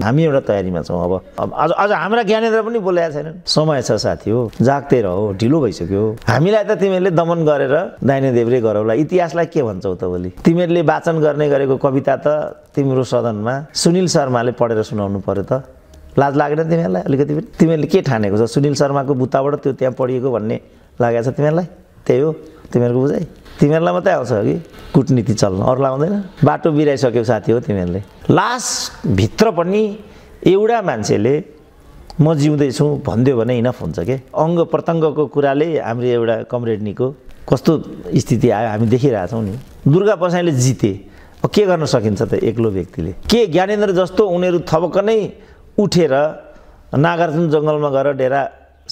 हामी एउटा तयारीमा छौँ। अब अझ अझ हाम्रा ज्ञानेन्द्र पनि बोलेका छैनन्। समय छ साथी हो जाग्दै रहो ढिलो भइसक्यो हामीलाई त तिमीहरूले दमन गरेर दाहिने देब्रे गरौला। इतिहासलाई के भन्छौ त भोलि? तिमीहरूले वाचन गर्ने गरेको कविता त तिम्रो सदनमा सुनिल शर्माले पढेर सुनाउनु पर्यो त। लाज लागेन तिमीहरूलाई अलिकति पनि? तिमीहरूले के ठानेको छ? सुनिल शर्माको बुत्ताबाट त्यो त्यहाँ पढिएको भन्ने लागेको छ तिमीहरूलाई? त्यही हो तिमीहरूको बुझाइ। तिमीहरूलाई मात्रै आउँछ कि कुटनीति चल्न? अरूलाई आउँदैन। बाटो बिराइसकेको साथी हो तिमीहरूले। लासभित्र पनि एउटा मान्छेले म जिउँदैछु भनिदियो भने इनफ हुन्छ के? अङ्ग प्रत्यङ्गको कुराले हाम्रो एउटा कमरेडनीको कस्तो स्थिति आयो हामी देखिरहेछौँ नि। दुर्गा पसाईले जिते। के गर्न सकिन्छ त एक्लो व्यक्तिले? के ज्ञानेन्द्र जस्तो उनीहरू थपक्क नै उठेर नागार्जुन जङ्गलमा गएर डेरा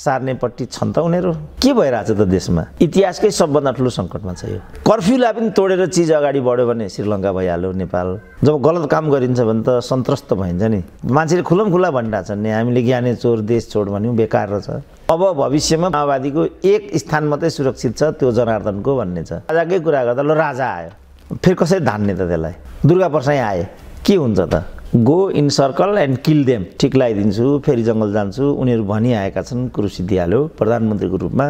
सार्नेपट्टि छन् त उनीहरू। के भइरहेछ त देशमा? इतिहासकै सबभन्दा ठुलो सङ्कटमा छ यो। कर्फ्युलाई पनि तोडेर चिज अगाडि बढ्यो भने श्रीलङ्का भइहाल्यो नेपाल। जब गलत काम गरिन्छ भने त सन्त्रस्त भइन्छ नि। मान्छेले खुलम खुल्ला भनिरहेछन् नि हामीले ज्ञाने चोर देश छोड भन्यौँ बेकार रहेछ। अब भविष्यमा माओवादीको एक स्थान मात्रै सुरक्षित छ त्यो जनार्दनको भन्ने छ। राजाकै कुरा गर्दा ल राजा आयो। फेरि कसरी धान्ने त त्यसलाई? दुर्गा पर्साई आए के हुन्छ त? Go in circle and kill them ठिक लगाइदिन्छु फेरि जङ्गल जान्छु। उनीहरू भनिआएका छन् कुरो सिद्धिहाल्यो प्रधानमन्त्रीको रूपमा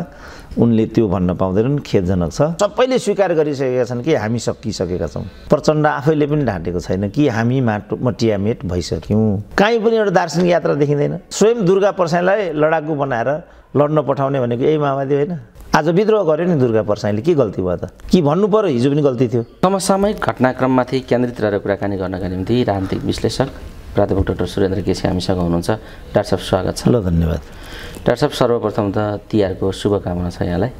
उनले त्यो भन्न पाउँदैनन् खेदजनक छ। सबैले स्वीकार गरिसकेका छन् कि हामी सकिसकेका छौँ। प्रचण्ड आफैले पनि ढाँटेको छैन कि हामी माटो मटियामेट भइसक्यौँ। काहीँ पनि एउटा दार्शनिक यात्रा देखिँदैन। स्वयं दुर्गा पर्साईलाई लडाकु बनाएर लड्न पठाउने भनेको यही माओवादी होइन। आज विद्रोह गर्यो नि दुर्गा पर्साईले। के गल्ती भयो त? कि भन्नु पऱ्यो हिजो पनि गल्ती थियो। समसामयिक घटनाक्रममाथि केन्द्रित रहेर कुराकानी गर्नका निम्ति राजनीतिक विश्लेषक प्राध्यापक डाक्टर सुरेन्द्र केसी हामीसँग हुनुहुन्छ। डाक्टर साहब स्वागत छ। ल धन्यवाद। डाक्टर साहब सर्वप्रथम त तिहारको शुभकामना छ यहाँलाई।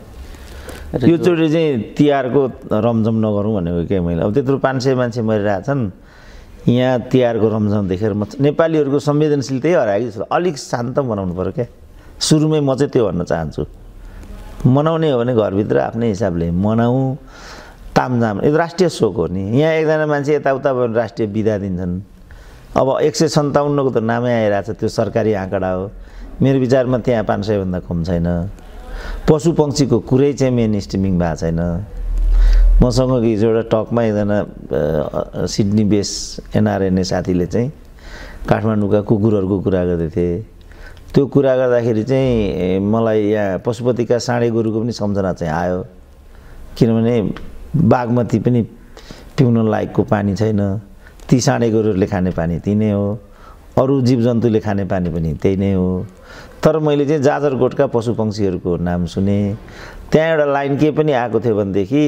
र योचोटि चाहिँ तिहारको रमझम नगरौँ भनेको के मैले? अब त्यत्रो पाँच सय मान्छे मरिरहेछन् यहाँ तिहारको रमझम देखेर म नेपालीहरूको संवेदनशीलतै हराएको जस्तो। अलिक शान्त बनाउनु पऱ्यो क्या? सुरुमै म चाहिँ त्यो भन्न चाहन्छु। मनाउने हो भने घरभित्र आफ्नै हिसाबले मनाऊ तामझाम। यो राष्ट्रिय शोक हो नि। यहाँ एकजना मान्छे यताउता भयो भने राष्ट्रिय बिदा दिन्छन्। अब एक सय सन्ताउन्नको त नामै आइरहेछ त्यो सरकारी आँकडा हो। मेरो विचारमा त्यहाँ पाँच सयभन्दा कम छैन। पशु पक्षीको कुरै चाहिँ मेन स्ट्रिमिङ भएको छैन। मसँग हिजो एउटा टकमा एकजना सिडनी बेस एनआरएनए साथीले चाहिँ काठमाडौँका कुकुरहरूको कुरा गर्दै थिए। त्यो कुरा गर्दाखेरि चाहिँ मलाई यहाँ पशुपतिका साँडे गोरुको पनि सम्झना चाहिँ आयो। किनभने बागमती पनि पिउन लायकको पानी छैन। ती साँडे गोरुहरूले खाने पानी ती नै हो। अरू जीवजन्तुले खाने पानी पनि त्यही नै हो। तर मैले चाहिँ जाजरकोटका पशु पक्षीहरूको नाम सुने। त्यहाँ एउटा लाइन के पनि आएको थियो भनेदेखि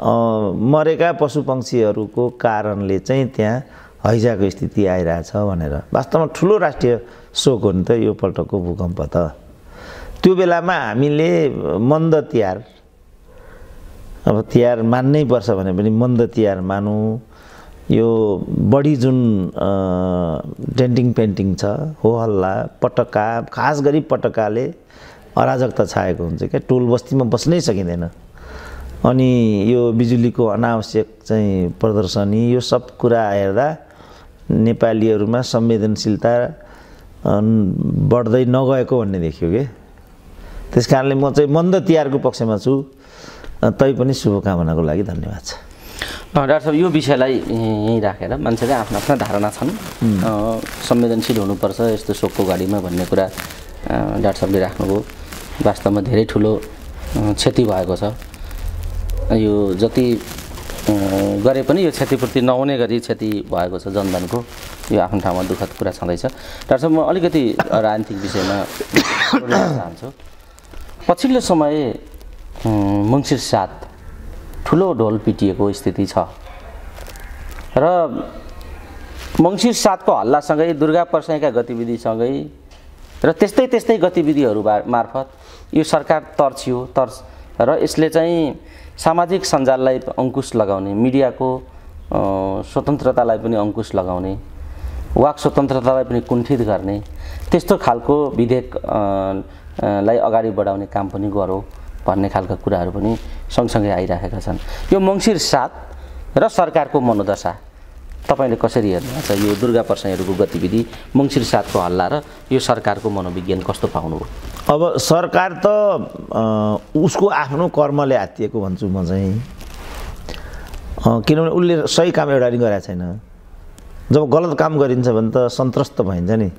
मरेका पशु पक्षीहरूको कारणले चाहिँ त्यहाँ हैजाको स्थिति आइरहेछ भनेर। वास्तवमा ठुलो राष्ट्रिय शोक हो नि त यो पल्टको भूकम्प त। त्यो बेलामा हामीले मन्द तिहार अब तिहार मान्नै पर्छ भने पनि मन्द तिहार मानौँ। यो बढी जुन डेन्टिङ पेन्टिङ छ हो हल्ला पटक्का खास गरी पटक्काले अराजकता छाएको हुन्छ क्या। टोल बस्तीमा बस्नै सकिँदैन। अनि यो बिजुलीको अनावश्यक चाहिँ प्रदर्शनी यो सब कुरा हेर्दा नेपालीहरूमा संवेदनशीलता बढ्दै नगएको भन्ने देखियो कि? त्यस कारणले म चाहिँ मन्द तिहारको पक्षमा छु। अ, तैपनि शुभकामनाको लागि धन्यवाद छ। डाक्टर साहब यो विषयलाई यहीँ राखेर मान्छेले आफ्ना आफ्ना धारणा छन्। संवेदनशील हुनुपर्छ यस्तो शोकको घडीमा भन्ने कुरा डाक्टर साहबले राख्नुभयो। वास्तवमा धेरै ठुलो क्षति भएको छ। यो जति गरे पनि यो क्षतिपूर्ति नहुने गरी क्षति भएको छ जनधनको। यो आफ्नो ठाउँमा दुःखद कुरा छँदैछ। डाक्टर साहब म अलिकति राजनीतिक विषयमा चाहन्छु। पछिल्लो समय मङ्सिर सात ठुलो ढोल पिटिएको स्थिति छ। र मङ्सिर सातको हल्लासँगै दुर्गा पर्साईका गतिविधिसँगै र त्यस्तै त्यस्तै गतिविधिहरू मार्फत यो सरकार तर्सियो तर्स र यसले चाहिँ सामाजिक सञ्जाललाई अङ्कुश लगाउने मिडियाको स्वतन्त्रतालाई पनि अङ्कुश लगाउने वाक स्वतन्त्रतालाई पनि कुण्ठित गर्ने त्यस्तो खालको विधेयक लाई अगाडि बढाउने काम पनि गरौँ भन्ने खालका कुराहरू पनि सँगसँगै आइराखेका छन्। यो मङ्सिर सात र सरकारको मनोदशा। तपाईँले कसरी हेर्नुहुन्छ यो दुर्गा पर्साईहरूको गतिविधि मङ्सिर सातको हल्ला र यो सरकारको मनोविज्ञान कस्तो पाउनुभयो अब सरकार त उसको आफ्नो कर्मले हातिएको भन्छु म चाहिँ। किनभने उसले सही काम एउटा पनि गरेको छैन। जब गलत काम गरिन्छ भने त सन्त्रस्त भइन्छ नि।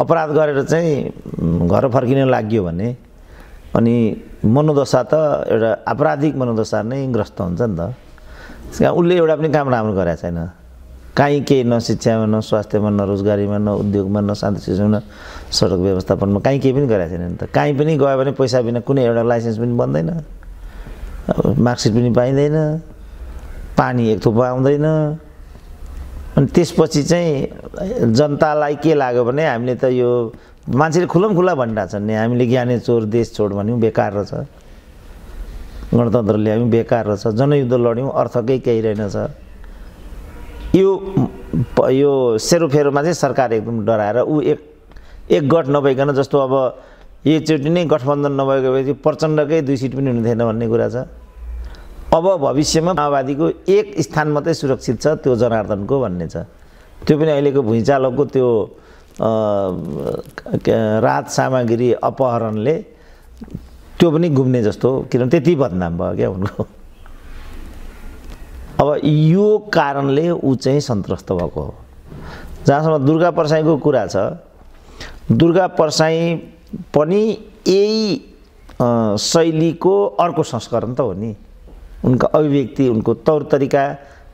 अपराध गरेर चाहिँ घर फर्किन लाग्यो भने अनि मनोदशा त एउटा आपराधिक मनोदशा नै ग्रस्त हुन्छ नि त। त्यस कारण उसले एउटा पनि काम राम्रो गरेको छैन। काहीँ केही न शिक्षामा न स्वास्थ्यमा न रोजगारीमा न उद्योगमा न शान्ति न सडक व्यवस्थापनमा काहीँ केही पनि गरेको छैन नि त। काहीँ पनि गयो भने पैसा बिना कुनै एउटा लाइसेन्स पनि बन्दैन। अब मार्कसिट पनि पाइँदैन। पानी एक थुप्रो आउँदैन। अनि त्यसपछि चाहिँ जनतालाई के लाग्यो भने हामीले त यो मान्छेले खुल्लम खुल्ला भनिरहेछन् नि हामीले ज्ञाने चोर देश छोड भन्यौँ बेकार रहेछ गणतन्त्र ल्यायौँ बेकार रहेछ जनयुद्ध लड्यौँ अर्थकै केही रहेनछ। यो यो सेरोफेरोमा चाहिँ सरकार एकदम डराएर ऊ एक एक गठ नभइकन जस्तो अब एकचोटि नै गठबन्धन नभएको भए प्रचण्डकै दुई सिट पनि हुने थिएन भन्ने कुरा छ। अब भविष्यमा माओवादीको एक स्थान मात्रै सुरक्षित छ त्यो जनार्दनको भन्ने छ। त्यो पनि अहिलेको भुइँचालोको त्यो राहत सामग्री अपहरणले त्यो पनि घुम्ने जस्तो किनभने त्यति बदनाम भयो क्या उनको। अब यो कारणले ऊ चाहिँ सन्त्रस्त भएको हो। जहाँसम्म दुर्गा परसाईको कुरा छ दुर्गा परसाई पनि यही शैलीको अर्को संस्करण त हो नि। उनका अभिव्यक्ति उनको तौर तरिका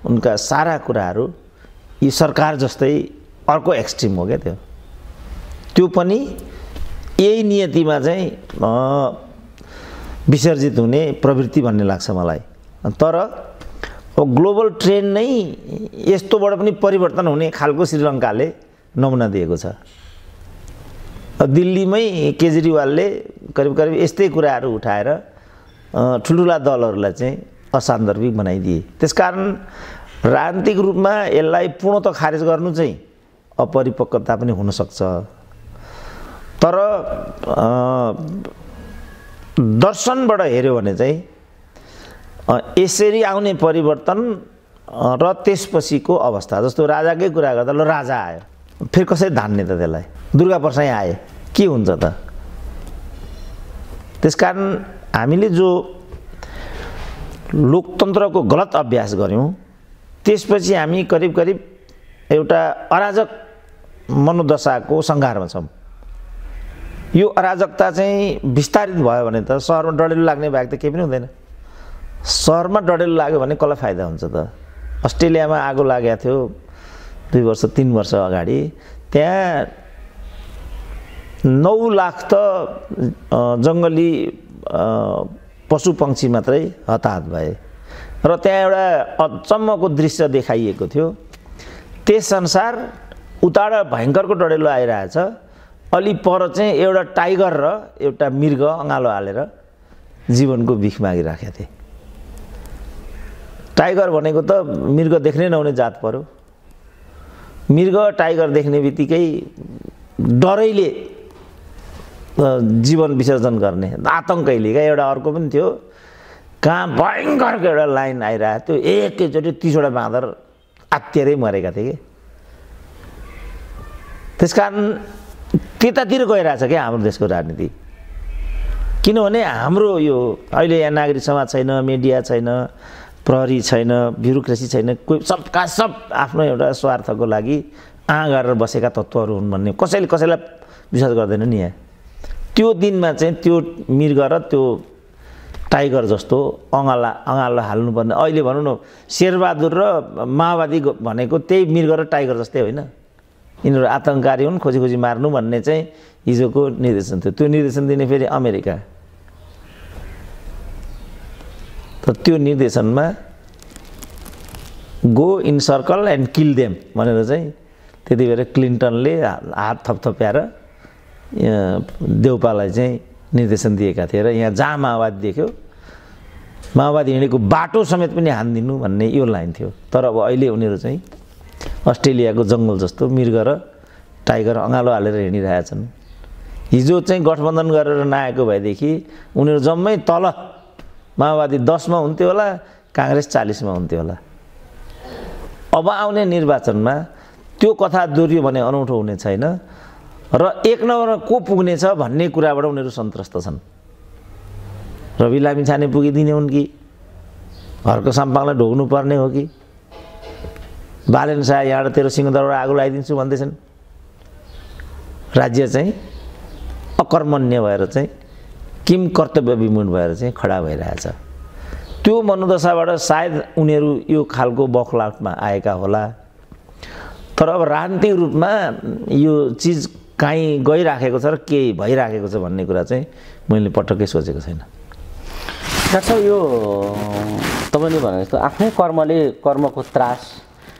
उनका सारा कुराहरू यी सरकार जस्तै अर्को एक्सट्रिम हो क्या त्यो। त्यो पनि यही नियतिमा चाहिँ विसर्जित हुने प्रवृत्ति भन्ने लाग्छ मलाई। तर ग्लोबल ट्रेन्ड नै यस्तोबाट पनि परिवर्तन हुने खालको श्रीलङ्काले नमुना दिएको छ। दिल्लीमै केजरीवालले करिब करिब यस्तै कुराहरू उठाएर ठुल्ठुला दलहरूलाई चाहिँ असान्दर्भिक बनाइदिए। त्यसकारण राजनीतिक रूपमा यसलाई पूर्णत खारेज गर्नु चाहिँ अपरिपक्वता पनि हुनसक्छ। तर दर्शनबाट हेऱ्यो भने चाहिँ यसरी आउने परिवर्तन र त्यसपछिको अवस्था। जस्तो राजाकै कुरा गर्दा ल राजा आयो। फेरि कसरी धान्ने त त्यसलाई? दुर्गा प्रसाई आए के हुन्छ त? त्यसकारण हामीले जो लोकतन्त्रको गलत अभ्यास गऱ्यौँ त्यसपछि हामी करिब करिब एउटा अराजक मनोदशाको सङ्घारमा छौँ। यो अराजकता चाहिँ विस्तारित भयो भने त सहरमा डढेलो लाग्ने बाहेक त केही पनि हुँदैन। सहरमा डढेलो लाग्यो भने कसलाई फाइदा हुन्छ त? अस्ट्रेलियामा आगो लागेको थियो दुई वर्ष तिन वर्ष अगाडि। त्यहाँ नौ लाख त जङ्गली पशु पक्षी मात्रै हताहत भए। र त्यहाँ एउटा अचम्मको दृश्य देखाइएको थियो। त्यस अनुसार उताबाट भयङ्करको डढेलो आइरहेछ। अलि पर चाहिँ एउटा टाइगर र एउटा मृग अँगालो हालेर जीवनको भिख मागिराखेका थिए। टाइगर भनेको त मृग देख्नै नहुने जात पर्यो मृग टाइगर देख्ने बित्तिकै डरैले जीवन विसर्जन गर्ने आतङ्कैले। क्या एउटा अर्को पनि थियो कहाँ भयङ्करको एउटा लाइन आइरहेको थियो एकैचोटि तिसवटा बाँदर आत्तिएरै मरेका थिए कि। त्यस कारण त्यतातिर गइरहेछ क्या हाम्रो देशको राजनीति। किनभने हाम्रो यो अहिले यहाँ नागरिक समाज छैन मिडिया छैन प्रहरी छैन ब्युरोक्रेसी छैन कोही सबका सब आफ्नो एउटा स्वार्थको लागि आ गरेर बसेका तत्त्वहरू हुन् भन्ने कसैले कसैलाई विश्वास गर्दैन नि यहाँ। त्यो दिनमा चाहिँ त्यो मृग र त्यो टाइगर जस्तो अँगाला अँगालो हाल्नुपर्ने। अहिले भनौँ न शेरबहादुर र माओवादी भनेको त्यही मृग र टाइगर जस्तै होइन। यिनीहरू आतङ्ककारी हुन् खोजी खोजी मार्नु भन्ने चाहिँ हिजोको निर्देशन थियो। त्यो निर्देशन दिने फेरि अमेरिका। तर त्यो निर्देशनमा go in circle and kill them भनेर चाहिँ त्यति बेला क्लिन्टनले हात थपथप्याएर देउपालाई चाहिँ निर्देशन दिएका थिए र यहाँ जहाँ माओवादी देख्यो। माओवादी हिँडेको बाटो समेत पनि हानिदिनु भन्ने यो लाइन थियो। तर अब अहिले उनीहरू चाहिँ अस्ट्रेलियाको जङ्गल जस्तो मृग र टाइगर अँगालो हालेर हिँडिरहेछन्। हिजो चाहिँ गठबन्धन गरेर नआएको भएदेखि उनीहरू जम्मै तल माओवादी दसमा हुन्थ्यो होला काङ्ग्रेस चालिसमा हुन्थ्यो होला। अब आउने निर्वाचनमा त्यो कथा दोहोरियो भने अनौठो हुने छैन र एक नम्बरमा को पुग्नेछ भन्ने कुराबाट उनीहरू सन्तुष्ट छन्। रवि लामी छाने पुगिदिने हुन् कि? हर्क साम्पाङलाई ढोग्नु पर्ने हो कि? बालेन शाह यहाँबाट तेरो सिंहदरबाट आगो लगाइदिन्छु भन्दैछन्। राज्य चाहिँ अकर्मण्य भएर चाहिँ किम कर्तव्य विमुन भएर चाहिँ खडा भइरहेछ। त्यो मनोदशाबाट सायद उनीहरू यो खालको बखलाटमा आएका होला। तर अब राजनीतिक रूपमा यो चिज काहीँ गइराखेको छ र के भइराखेको छ भन्ने कुरा चाहिँ मैले पटक्कै सोचेको छैन। डाक्टर साहब यो तपाईँले भने जस्तो आफ्नै कर्मले कर्मको त्रास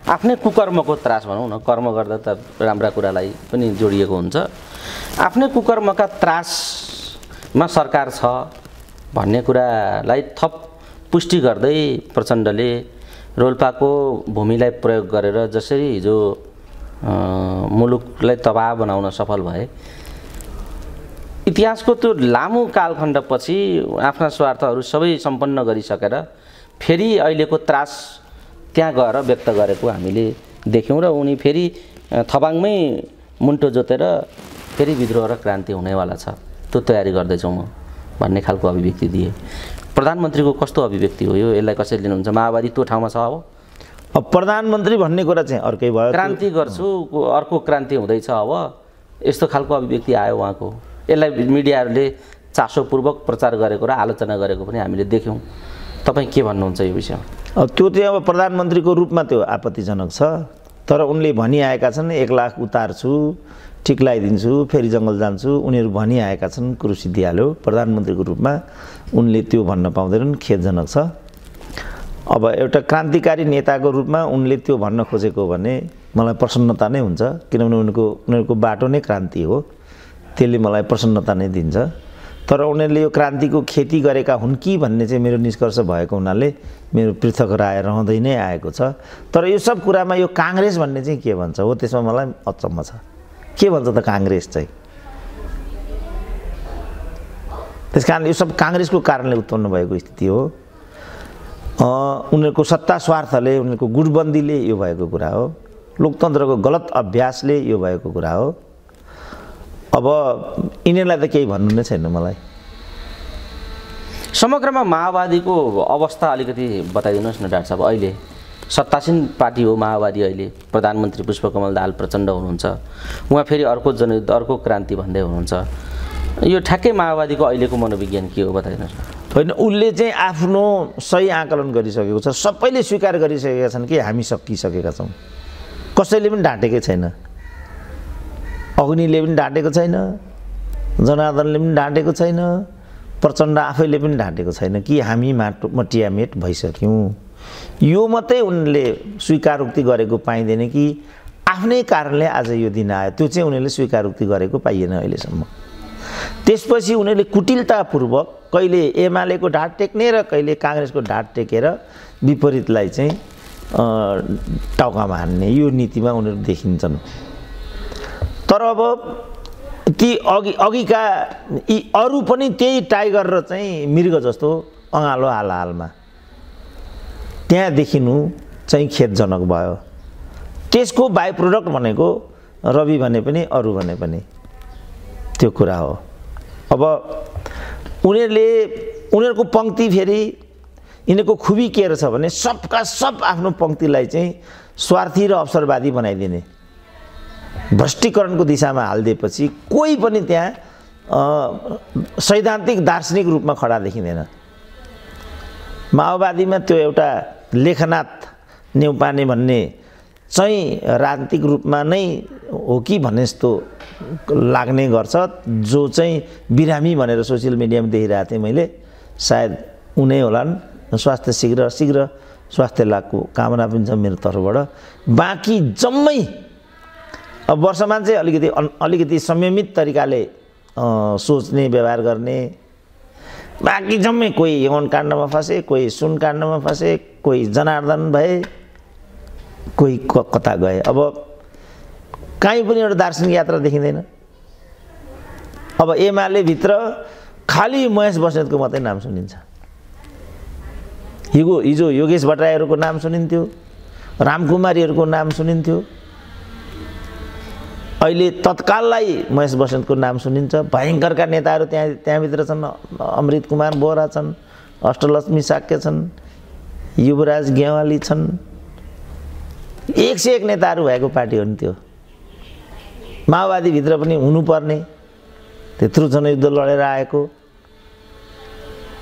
आफ्नै कुकर्मको त्रास भनौँ न कर्म गर्दा त राम्रा कुरालाई पनि जोडिएको हुन्छ। आफ्नै कुकर्मका त्रासमा सरकार छ भन्ने कुरालाई थप पुष्टि गर्दै प्रचण्डले रोल्पाको भूमिलाई प्रयोग गरेर जसरी हिजो मुलुकलाई तबाह बनाउन सफल भए। इतिहासको त्यो लामो कालखण्डपछि आफ्ना स्वार्थहरू सबै सम्पन्न गरिसकेर फेरि अहिलेको त्रास त्यहाँ गएर व्यक्त गरेको हामीले देख्यौँ र उनी फेरि थबाङमै मुन्टो जोतेर फेरि विद्रोह र क्रान्ति हुनेवाला छ। त्यो तयारी गर्दैछौँ म भन्ने खालको अभिव्यक्ति दिए। प्रधानमन्त्रीको कस्तो अभिव्यक्ति हो? यो यसलाई कसरी लिनुहुन्छ? माओवादी त्यो ठाउँमा छ अब। अब प्रधानमन्त्री भन्ने कुरा चाहिँ अर्कै भयो। क्रान्ति गर्छु अर्को क्रान्ति हुँदैछ अब। यस्तो खालको अभिव्यक्ति आयो उहाँको। यसलाई मिडियाहरूले चासोपूर्वक प्रचार गरेको र आलोचना गरेको पनि हामीले देख्यौँ। तपाईँ के भन्नुहुन्छ यो विषयमा? अब त्यो चाहिँ अब प्रधानमन्त्रीको रूपमा त्यो आपत्तिजनक छ। तर उनले भनिआएका छन् एक लाख उतार्छु ठिक लगाइदिन्छु फेरि जङ्गल जान्छु। उनीहरू भनिआएका छन् कुरो सिद्धिहाल्यो प्रधानमन्त्रीको रूपमा उनले त्यो भन्न पाउँदैनन् खेदजनक छ। अब एउटा क्रान्तिकारी नेताको रूपमा उनले त्यो भन्न खोजेको भने मलाई प्रसन्नता नै हुन्छ किनभने उनीहरूको उनीहरूको बाटो नै क्रान्ति हो। त्यसले मलाई प्रसन्नता नै दिन्छ। तर उनीहरूले यो क्रान्तिको खेती गरेका हुन् कि भन्ने चाहिँ मेरो निष्कर्ष भएको हुनाले मेरो पृथक राय रहँदै नै आएको छ। तर यो सब कुरामा यो काङ्ग्रेस भन्ने चाहिँ के भन्छ हो त्यसमा मलाई अचम्म छ। के भन्छ त काङ्ग्रेस चाहिँ? त्यस कारण यो सब काङ्ग्रेसको कारणले उत्पन्न भएको स्थिति हो। उनीहरूको सत्ता स्वार्थले उनीहरूको गुटबन्दीले यो भएको कुरा हो। लोकतन्त्रको गलत अभ्यासले यो भएको कुरा हो। अब यिनीहरूलाई त केही भन्नु नै छैन मलाई। समग्रमा माओवादीको अवस्था अलिकति बताइदिनुहोस् न डाक्टर साहब अहिले। सत्तासीन पार्टी हो माओवादी अहिले प्रधानमन्त्री पुष्पकमल दाल प्रचण्ड हुनुहुन्छ। उहाँ फेरि अर्को जनयुद्ध अर्को क्रान्ति भन्दै हुनुहुन्छ। यो ठ्याक्कै माओवादीको अहिलेको मनोविज्ञान के हो बताइदिनुहोस् होइन उसले चाहिँ आफ्नो सही आकलन गरिसकेको छ सबैले स्वीकार गरिसकेका छन् कि हामी सकिसकेका छौँ। कसैले पनि ढाँटेकै छैन। अग्निले पनि ढाँटेको छैन जनार्दनले पनि ढाँटेको छैन प्रचण्ड आफैले पनि ढाँटेको छैन कि हामी माटो मटियामेट भइसक्यौँ। यो मात्रै उनले स्वीकारोक्ति गरेको पाइँदैन कि आफ्नै कारणले आज यो दिन आयो। त्यो चाहिँ उनीहरूले स्वीकारोक्ति गरेको पाइएन अहिलेसम्म। त्यसपछि उनीहरूले कुटिलतापूर्वक कहिले एमालेको ढाड टेक्ने र कहिले काङ्ग्रेसको ढाड टेकेर विपरीतलाई चाहिँ टाउकामा हान्ने यो नीतिमा उनीहरू देखिन्छन्। तर अब ती अघि अघिका यी अरू पनि त्यही टाइगर र चाहिँ मृग जस्तो अँगालो हाल हालमा त्यहाँ देखिनु चाहिँ खेदजनक भयो। त्यसको बाई प्रोडक्ट भनेको रवि भने पनि अरू भने पनि त्यो कुरा हो। अब उनीहरूले उनीहरूको पङ्क्ति फेरि यिनीहरूको खुबी के रहेछ भने सबका सब आफ्नो पङ्क्तिलाई चाहिँ स्वार्थी र अवसरवादी बनाइदिने। भ्रष्टीकरणको दिशामा हालिदिएपछि कोही पनि त्यहाँ सैद्धान्तिक दार्शनिक रूपमा खडा देखिँदैन। माओवादीमा त्यो एउटा लेखनाथ नेउपाने भन्ने चाहिँ राजनीतिक रूपमा नै हो कि भन्ने जस्तो लाग्ने गर्छ। जो चाहिँ बिरामी भनेर सोसियल मिडियामा देखिरहेको थिएँ मैले सायद उनै होलान्। स्वास्थ्य शीघ्र शीघ्र स्वास्थ्य लाभको कामना पनि छ मेरो तर्फबाट। बाँकी जम्मै अब वर्षमान चाहिँ अलिकति अलिकति संयमित तरिकाले सोच्ने व्यवहार गर्ने। बाँकी जम्मै कोही यौन काण्डमा फँसे कोही सुन काण्डमा फँसे कोही जनार्दन भए कोही कता गए। अब कहीँ पनि एउटा दार्शनिक यात्रा देखिँदैन। अब एमाले भित्र खालि महेश बस्नेतको मात्रै नाम सुनिन्छ। हिजो हिजो योगेश भट्टराईहरूको नाम सुनिन्थ्यो रामकुमारीहरूको नाम सुनिन्थ्यो। अहिले तत्काललाई महेश बसन्तको नाम सुनिन्छ। भयङ्करका नेताहरू त्यहाँ त्यहाँभित्र छन्। अमृत कुमार बोरा छन् अष्टलक्ष्मी साक्य छन्। युवराज गेवाली छन्। एक से एक नेताहरू भएको पार्टी हो नि त्यो। माओवादीभित्र पनि हुनुपर्ने त्यत्रो जनयुद्ध लडेर आएको।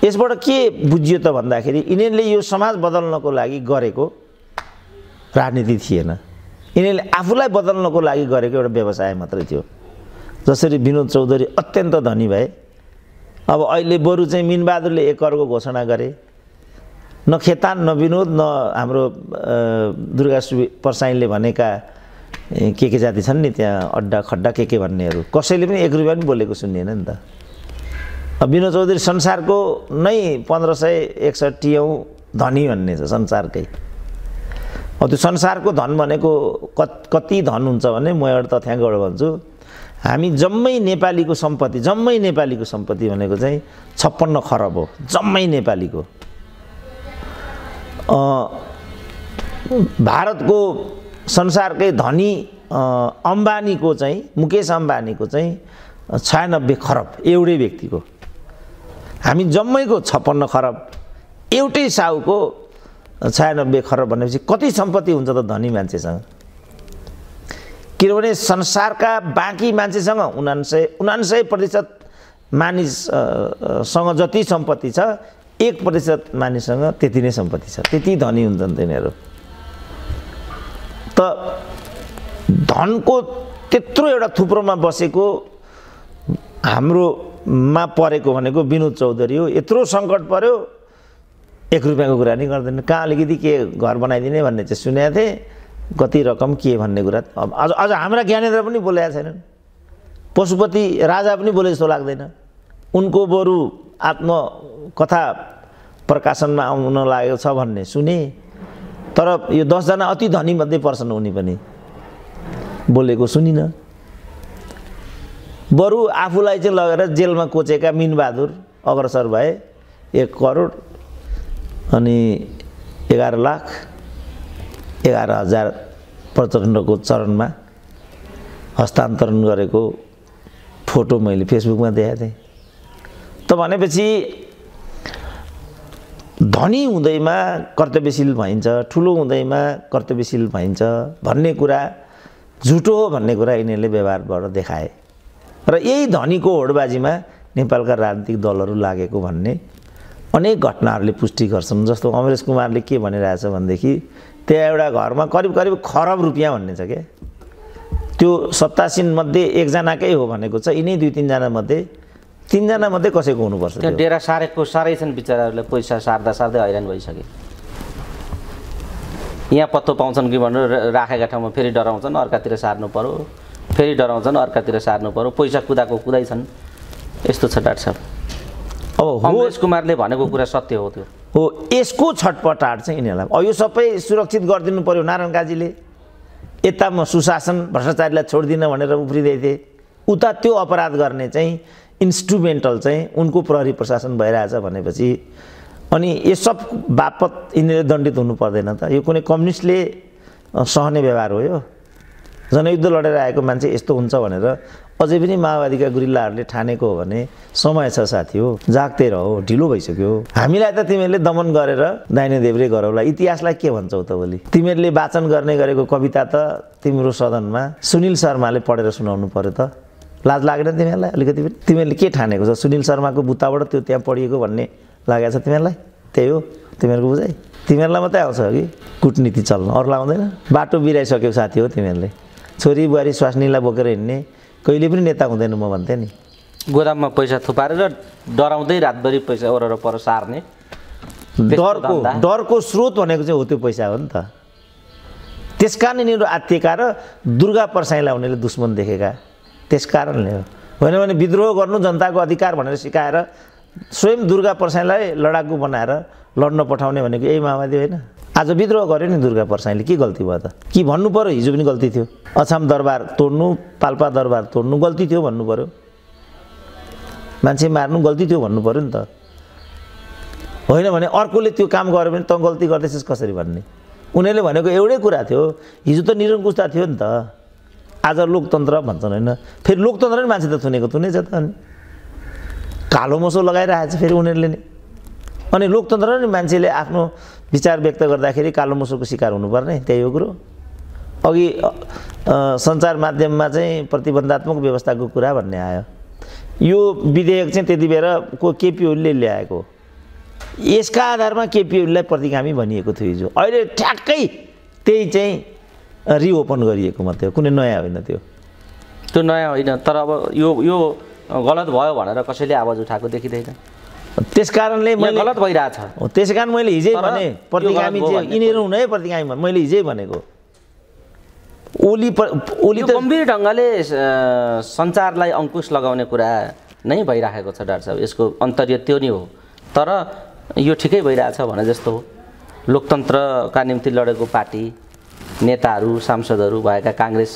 यसबाट के बुझियो त भन्दाखेरि यिनीहरूले यो समाज बदल्नको लागि गरेको राजनीति थिएन। यिनीहरूले आफूलाई बदल्नको लागि गरेको एउटा व्यवसाय मात्रै थियो। जसरी विनोद चौधरी अत्यन्त धनी भए अब अहिले बरु चाहिँ मिनबहादुरले एक करको घोषणा गरे। न खेतान न विनोद न हाम्रो दुर्गा पर्साइनले भनेका के के जाति छन् नि त्यहाँ अड्डा खड्डा के के भन्नेहरू। कसैले पनि एक रुपियाँ पनि बोलेको सुनिएन नि त। विनोद चौधरी संसारको नै पन्ध्र सय एकसट्ठीौँ धनी भन्ने छ संसारकै। अब त्यो संसारको धन भनेको कति धन हुन्छ भने म एउटा तथ्याङ्कबाट भन्छु। हामी जम्मै नेपालीको सम्पत्ति जम्मै नेपालीको सम्पत्ति भनेको चाहिँ छप्पन्न खरब हो। जम्मै नेपालीको। भारतको संसारकै धनी अम्बानीको चाहिँ मुकेश अम्बानीको चाहिँ छयानब्बे खरब एउटै व्यक्तिको। हामी जम्मैको छप्पन्न खरब एउटै साहुको छयानब्बे खरब भनेपछि कति सम्पत्ति हुन्छ त धनी मान्छेसँग? किनभने संसारका बाँकी मान्छेसँग उनान्सय उनान्सय प्रतिशत मानिससँग जति सम्पत्ति छ एक प्रतिशत मानिससँग त्यति नै सम्पत्ति छ। त्यति धनी हुन्छन् तिनीहरू। त धनको त्यत्रो एउटा थुप्रोमा बसेको हाम्रोमा परेको भनेको विनोद चौधरी हो। यत्रो सङ्कट पऱ्यो एक रुपियाँको कुरा नि गर्दैन। कहाँ अलिकति के घर बनाइदिने भन्ने चाहिँ सुनेको थिएँ। कति रकम के भन्ने कुरा अब अझ अझ हाम्रा ज्ञानेन्द्र पनि बोलेका छैनन्। पशुपति राजा पनि बोले जस्तो लाग्दैन। उनको बरु आत्मकथा प्रकाशनमा आउन लागेको छ भन्ने। सुने? तर यो दसजना अति धनी मध्ये पर्छन् उनी पनि। बोलेको सुनिनँ। बरु आफूलाई चाहिँ लगेर जेलमा कोचेका मिनबहादुर अग्रसर भए एक करोड अनि एघार लाख एघार हजार प्रचण्डको चरणमा हस्तान्तरण गरेको फोटो मैले फेसबुकमा देखाएको थिएँ। त भनेपछि धनी हुँदैमा कर्तव्यशील भइन्छ ठुलो हुँदैमा कर्तव्यशील भइन्छ भन्ने कुरा झुटो हो भन्ने कुरा यिनीहरूले व्यवहारबाट देखाए। र यही धनीको होडबाजीमा नेपालका राजनीतिक दलहरू लागेको भन्ने अनेक घटनाहरूले पुष्टि गर्छन्। जस्तो अमरेश कुमारले के भनिरहेछ भनेदेखि त्यहाँ एउटा घरमा करिब करिब खरब रुपियाँ भन्ने छ क्या त्यो सत्तासीनमध्ये एकजनाकै हो भनेको छ। यिनै दुई तिनजना मध्ये तिनजना मध्ये कसैको हुनुपर्छ त्यहाँ डेरा सारेको साह्रै छन् बिचराहरूले पैसा सार्दा सार्दै हैरान भइसके। यहाँ पत्तो पाउँछन् कि भनेर राखेका ठाउँमा फेरि डराउँछन् अर्कातिर सार्नु पऱ्यो फेरि डराउँछन् अर्कातिर सार्नु पऱ्यो पैसा कुदाएको कुदाइ छन्। यस्तो छ। डाक्टर साहब अब अमरेश कुमारले भनेको कुरा सत्य हो त्यो। हो यसको छटपटाट चाहिँ यिनीहरूलाई। अब यो सबै सुरक्षित गरिदिनु पऱ्यो नारायण काजीले यता म सुशासन भ्रष्टाचारीलाई छोड्दिनँ भनेर उफ्रिँदै थिएँ। उता त्यो अपराध गर्ने चाहिँ इन्स्ट्रुमेन्टल चाहिँ उनको प्रहरी प्रशासन भइरहेछ भनेपछि अनि यो सब बापत यिनीहरूले दण्डित हुनु पर्दैन त। यो कुनै कम्युनिस्टले सहने व्यवहार हो यो। जनयुद्ध लडेर आएको मान्छे यस्तो हुन्छ भनेर अझै पनि माओवादीका गुरिल्लाहरूले ठानेको हो भने समय छ साथी हो जाग्दै रहो ढिलो भइसक्यो हामीलाई त तिमीहरूले दमन गरेर दाहिने देब्रे गरौला। इतिहासलाई के भन्छौ त भोलि तिमीहरूले वाचन गर्ने गरेको कविता त तिम्रो सदनमा सुनिल शर्माले पढेर सुनाउनु पर्यो त। लाज लागेन तिमीहरूलाई? अलिकति पनि। तिमीहरूले के ठानेको छ? सुनिल शर्माको बुत्ताबाट त्यो त्यहाँ पढिएको भन्ने लागेको छ तिमीहरूलाई? त्यही हो। तिमीहरूको बुझाइ? तिमीहरूलाई मात्रै आउँछ कि कुटनीति चल्न? अरूलाई आउँदैन? बाटो बिराइसकेको साथी हो तिमीहरूले। छोरी बुहारी स्वास्नीलाई बोकेर हिँड्ने कहिले पनि नेता हुँदैन म भन्थेँ नि। गोदाममा पैसा थुपारेर डराउँदै रातभरि पैसा ओरेर पर सार्ने। डरको डरको स्रोत भनेको चाहिँ हो त्यो पैसा हो नि त। त्यस कारण यिनीहरू आत्तिएका र दुर्गा पर्साईलाई उनीहरूले दुश्मन देखेका। त्यस कारणले हो। होइन भने विद्रोह गर्नु जनताको अधिकार भनेर सिकाएर स्वयं दुर्गा पर्साईलाई लडाकु बनाएर लड्न पठाउने भनेको यही माओवादी होइन। आज विद्रोह गर्यो नि दुर्गा पर्साईले के गल्ती भयो त? कि भन्नु पऱ्यो हिजो पनि गल्ती थियो। अछाम दरबार तोड्नु पाल्पा दरबार तोड्नु गल्ती थियो भन्नु पऱ्यो मान्छे मार्नु गल्ती थियो भन्नु पऱ्यो नि त। होइन भने अर्कोले त्यो काम गर्यो भने त गल्ती गर्दैछस् कसरी भन्ने? उनीहरूले भनेको एउटै कुरा थियो। हिजो त निरङ्कुशता थियो नि त। आज लोकतन्त्र भन्छन् होइन। फेरि लोकतन्त्र नि मान्छे त थुनेको थुनेछ त अनि। कालो मोसो लगाइरहेको छ फेरि उनीहरूले नै। अनि लोकतन्त्र नि मान्छेले आफ्नो विचार व्यक्त गर्दाखेरि कालो मोसोको शिकार हुनुपर्ने त्यही हो कुरो। अघि सञ्चार माध्यममा चाहिँ प्रतिबन्धात्मक व्यवस्थाको कुरा भन्ने आयो। यो विधेयक चाहिँ त्यति बेला को केपी ओलीले ल्याएको। यसका आधारमा केपी ओलीलाई प्रतिगामी भनिएको थियो हिजो। अहिले ठ्याक्कै त्यही चाहिँ रिओपन गरिएको मात्रै हो। कुनै नयाँ होइन त्यो। त्यो नयाँ होइन तर अब यो यो गलत भयो भनेर कसैले आवाज उठाएको देखिँदैन। त्यस कारणले मैले गलत भइरहेछ। त्यसै कारण मैले हिजै भने प्रतिगामी चाहिँ यिनीहरू हुनु है प्रतिगामी भने मैले हिजै भनेको। ओली ओली त गम्भीर ढङ्गले सञ्चारलाई अङ्कुश लगाउने कुरा नै भइराखेको छ डाक्टर साहब। यसको अन्तर्य त्यो नै हो। तर यो ठिकै भइरहेछ भने जस्तो हो। लोकतन्त्रका निम्ति लडेको पार्टी नेताहरू सांसदहरू भएका काङ्ग्रेस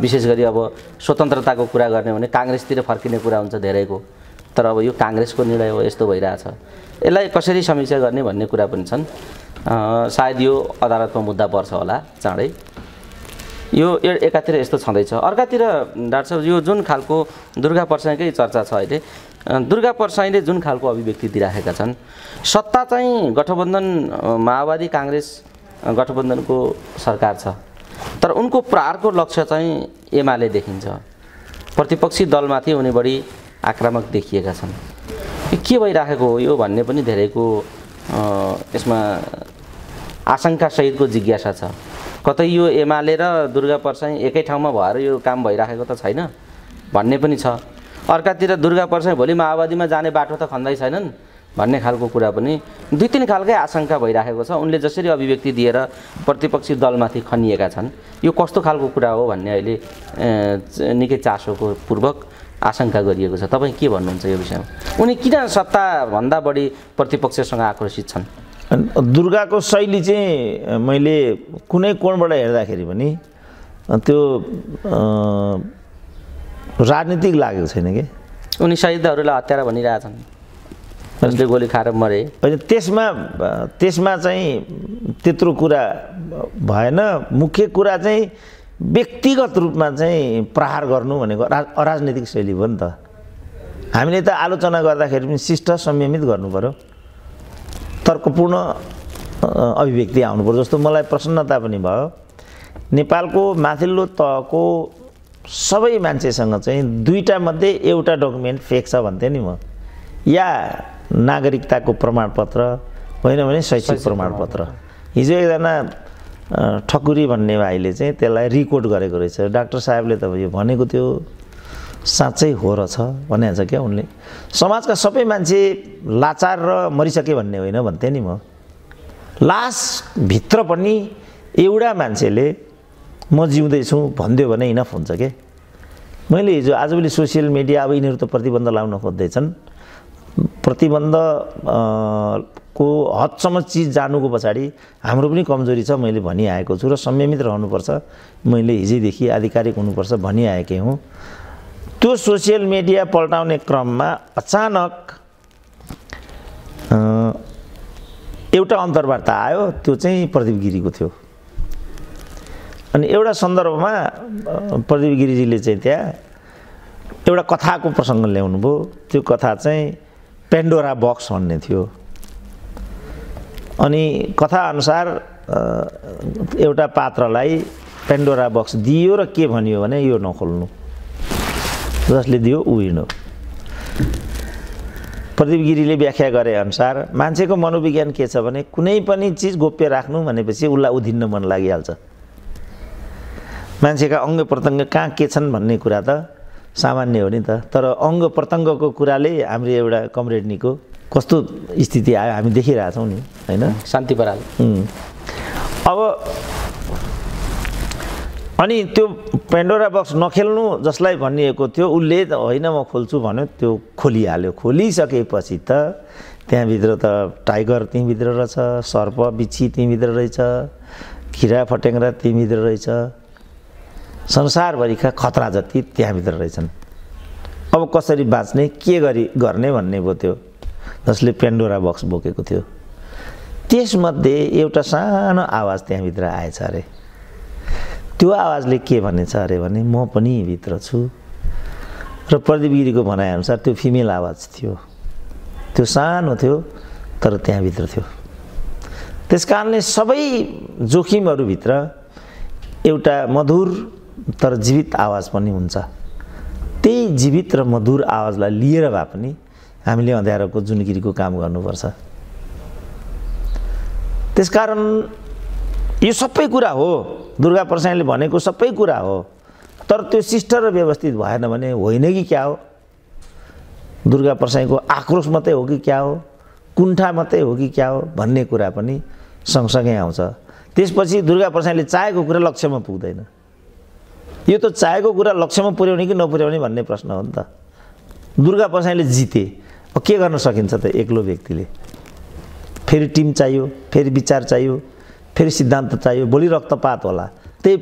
विशेष गरी अब स्वतन्त्रताको कुरा गर्ने भने काङ्ग्रेसतिर फर्किने कुरा हुन्छ धेरैको। तर अब यो काङ्ग्रेसको निर्णय हो यस्तो भइरहेछ। यसलाई कसरी समीक्षा गर्ने भन्ने कुरा पनि छन्। सायद यो अदालतमा मुद्दा पर्छ होला चाँडै। यो एकातिर यस्तो छँदैछ। अर्कातिर डाक्टर साहब यो जुन खालको दुर्गा पर्साईकै चर्चा छ अहिले दुर्गा पर्साईले जुन खालको अभिव्यक्ति दिइराखेका छन् सत्ता चाहिँ गठबन्धन माओवादी काङ्ग्रेस गठबन्धनको सरकार छ। तर उनको प्रहारको लक्ष्य चाहिँ एमाले देखिन्छ। प्रतिपक्षी दलमाथि उनी बढी आक्रामक देखिएका छन्। के भइराखेको हो यो भन्ने पनि धेरैको यसमा आशङ्कासहितको जिज्ञासा छ। कतै यो एमाले र दुर्गा पर्साई एकै ठाउँमा भएर यो काम भइराखेको त छैन भन्ने पनि छ। अर्कातिर दुर्गा पर्साई भोलि माओवादीमा जाने बाटो त खन्दै छैनन्। भन्ने खालको कुरा पनि दुई तिन खालकै आशंका भइराखेको छ। उनले जसरी अभिव्यक्ति दिएर प्रतिपक्षी दलमाथि खनिएका छन् यो कस्तो खालको कुरा हो भन्ने अहिले निकै चासोको पूर्वक आशंका गरिएको छ। तपाईँ के भन्नुहुन्छ यो विषयमा? उनी किन सत्ताभन्दा बढी प्रतिपक्षसँग आक्रोशित छन्? दुर्गाको शैली चाहिँ मैले कुनै कोणबाट हेर्दाखेरि पनि त्यो राजनीतिक लागेको छैन कि? उनी शहीदहरूलाई हत्यारा भनिरहेछन्। जसले गोली खाएर मरे। होइन त्यसमा त्यसमा चाहिँ त्यत्रो कुरा भएन। मुख्य कुरा चाहिँ व्यक्तिगत रूपमा चाहिँ प्रहार गर्नु भनेको अराजनैतिक शैली हो नि त। हामीले त आलोचना गर्दाखेरि पनि शिष्ट संयमित गर्नु पऱ्यो तर्कपूर्ण अभिव्यक्ति आउनु पर्यो। जस्तो मलाई प्रसन्नता पनि भयो। नेपालको माथिल्लो तहको सबै मान्छेसँग चाहिँ दुईवटा मध्ये एउटा डकुमेन्ट फेक छ भन्थेँ नि म। या नागरिकताको प्रमाणपत्र होइन भने शैक्षिक प्रमाणपत्र। हिजो एकजना ठकुरी भन्ने भाइले चाहिँ त्यसलाई रिकोड गरेको रहेछ। डाक्टर साहेबले त यो भनेको त्यो साँच्चै हो रहेछ भनेको छ क्या उनले। समाजका सबै मान्छे लाचार र मरिसके भन्ने होइन भन्थेँ नि म। लासभित्र पनि एउटा मान्छेले म जिउँदैछु भनिदियो भने इनफ हुन्छ के? मैले हिजो आजभोलि सोसियल मिडिया अब यिनीहरू त प्रतिबन्ध लाउन खोज्दैछन्। प्रतिबन्ध को हदसम्म चिज जानुको पछाडि हाम्रो पनि कमजोरी छ मैले भनिआएको छु र संयमित रहनुपर्छ। मैले हिजैदेखि आधिकारिक हुनुपर्छ भनिआएकै हुँ। त्यो सोसियल मिडिया पल्टाउने क्रममा अचानक एउटा अन्तर्वार्ता आयो त्यो चाहिँ प्रदीप गिरीको थियो। अनि एउटा सन्दर्भमा प्रदीप गिरिजीले चाहिँ त्यहाँ एउटा कथाको प्रसङ्ग ल्याउनु भयो त्यो कथा चाहिँ पेन्डोरा बक्स भन्ने थियो। अनि कथाअनुसार एउटा पात्रलाई पेन्डोरा बक्स दियो र के भनियो भने यो नखोल्नु। जसले दियो हिँड्यो प्रदीप गिरीले व्याख्या गरे अनुसार मान्छेको मनोविज्ञान के छ भने कुनै पनि चिज गोप्य राख्नु भनेपछि उसलाई उधिन्न मन लागिहाल्छ। मान्छेका अङ्ग प्रत्यङ्ग कहाँ के छन् भन्ने कुरा त सामान्य हो नि त। तर अङ्ग प्रत्यङ्गको कुराले हाम्रो एउटा कमरेडनीको कस्तो स्थिति आयो हामी देखिरहेछौँ नि होइन? शान्ति बराल उम्. अब अनि त्यो पेन्डोरा बक्स नखेल्नु जसलाई भनिएको थियो उसले त होइन म खोल्छु भन्यो त्यो खोलिहाल्यो। खोलिसकेपछि त त्यहाँभित्र त टाइगर त्यहीँभित्र रहेछ सर्प बिच्छी त्यहीँभित्र रहेछ किरा फट्याङ्ग्रा त्यहीँभित्र रहेछ। संसारभरिका खतरा जति त्यहाँभित्र रहेछन्। अब कसरी बाँच्ने के गरी गर्ने भन्ने भयो त्यो जसले पेन्डोरा बक्स बोकेको थियो। त्यसमध्ये एउटा सानो आवाज त्यहाँभित्र आएछ अरे। त्यो आवाजले के भनेछ अरे भने म पनि भित्र छु। र प्रदीप गिरीको भनाइअनुसार त्यो फिमेल आवाज थियो। त्यो सानो थियो तर त्यहाँभित्र थियो। त्यस कारणले सबै जोखिमहरूभित्र एउटा मधुर तर जीवित आवाज पनि हुन्छ। त्यही जीवित र मधुर आवाजलाई लिएर भए पनि हामीले अँध्यारोको जुनगिरीको काम गर्नुपर्छ। त्यसकारण यो सबै कुरा हो। दुर्गा प्रसाईले भनेको सबै कुरा हो। तर त्यो शिष्ट र व्यवस्थित भएन भने होइन कि क्या हो? दुर्गा प्रसाईको आक्रोश मात्रै हो कि क्या हो? कुण्ठा मात्रै हो कि क्या हो? भन्ने कुरा पनि सँगसँगै आउँछ। त्यसपछि दुर्गा प्रसाईले चाहेको कुरा लक्ष्यमा पुग्दैन। यो त चाहेको कुरा लक्ष्यमा पुर्याउने कि नपुर्याउने भन्ने प्रश्न हो नि त। दुर्गा प्रसाईले जिते। के गर्न सकिन्छ त एक्लो व्यक्तिले? फेरि टिम चाहियो फेरि विचार चाहियो फेरि सिद्धान्त चाहियो भोलि रक्तपात होला। त्यही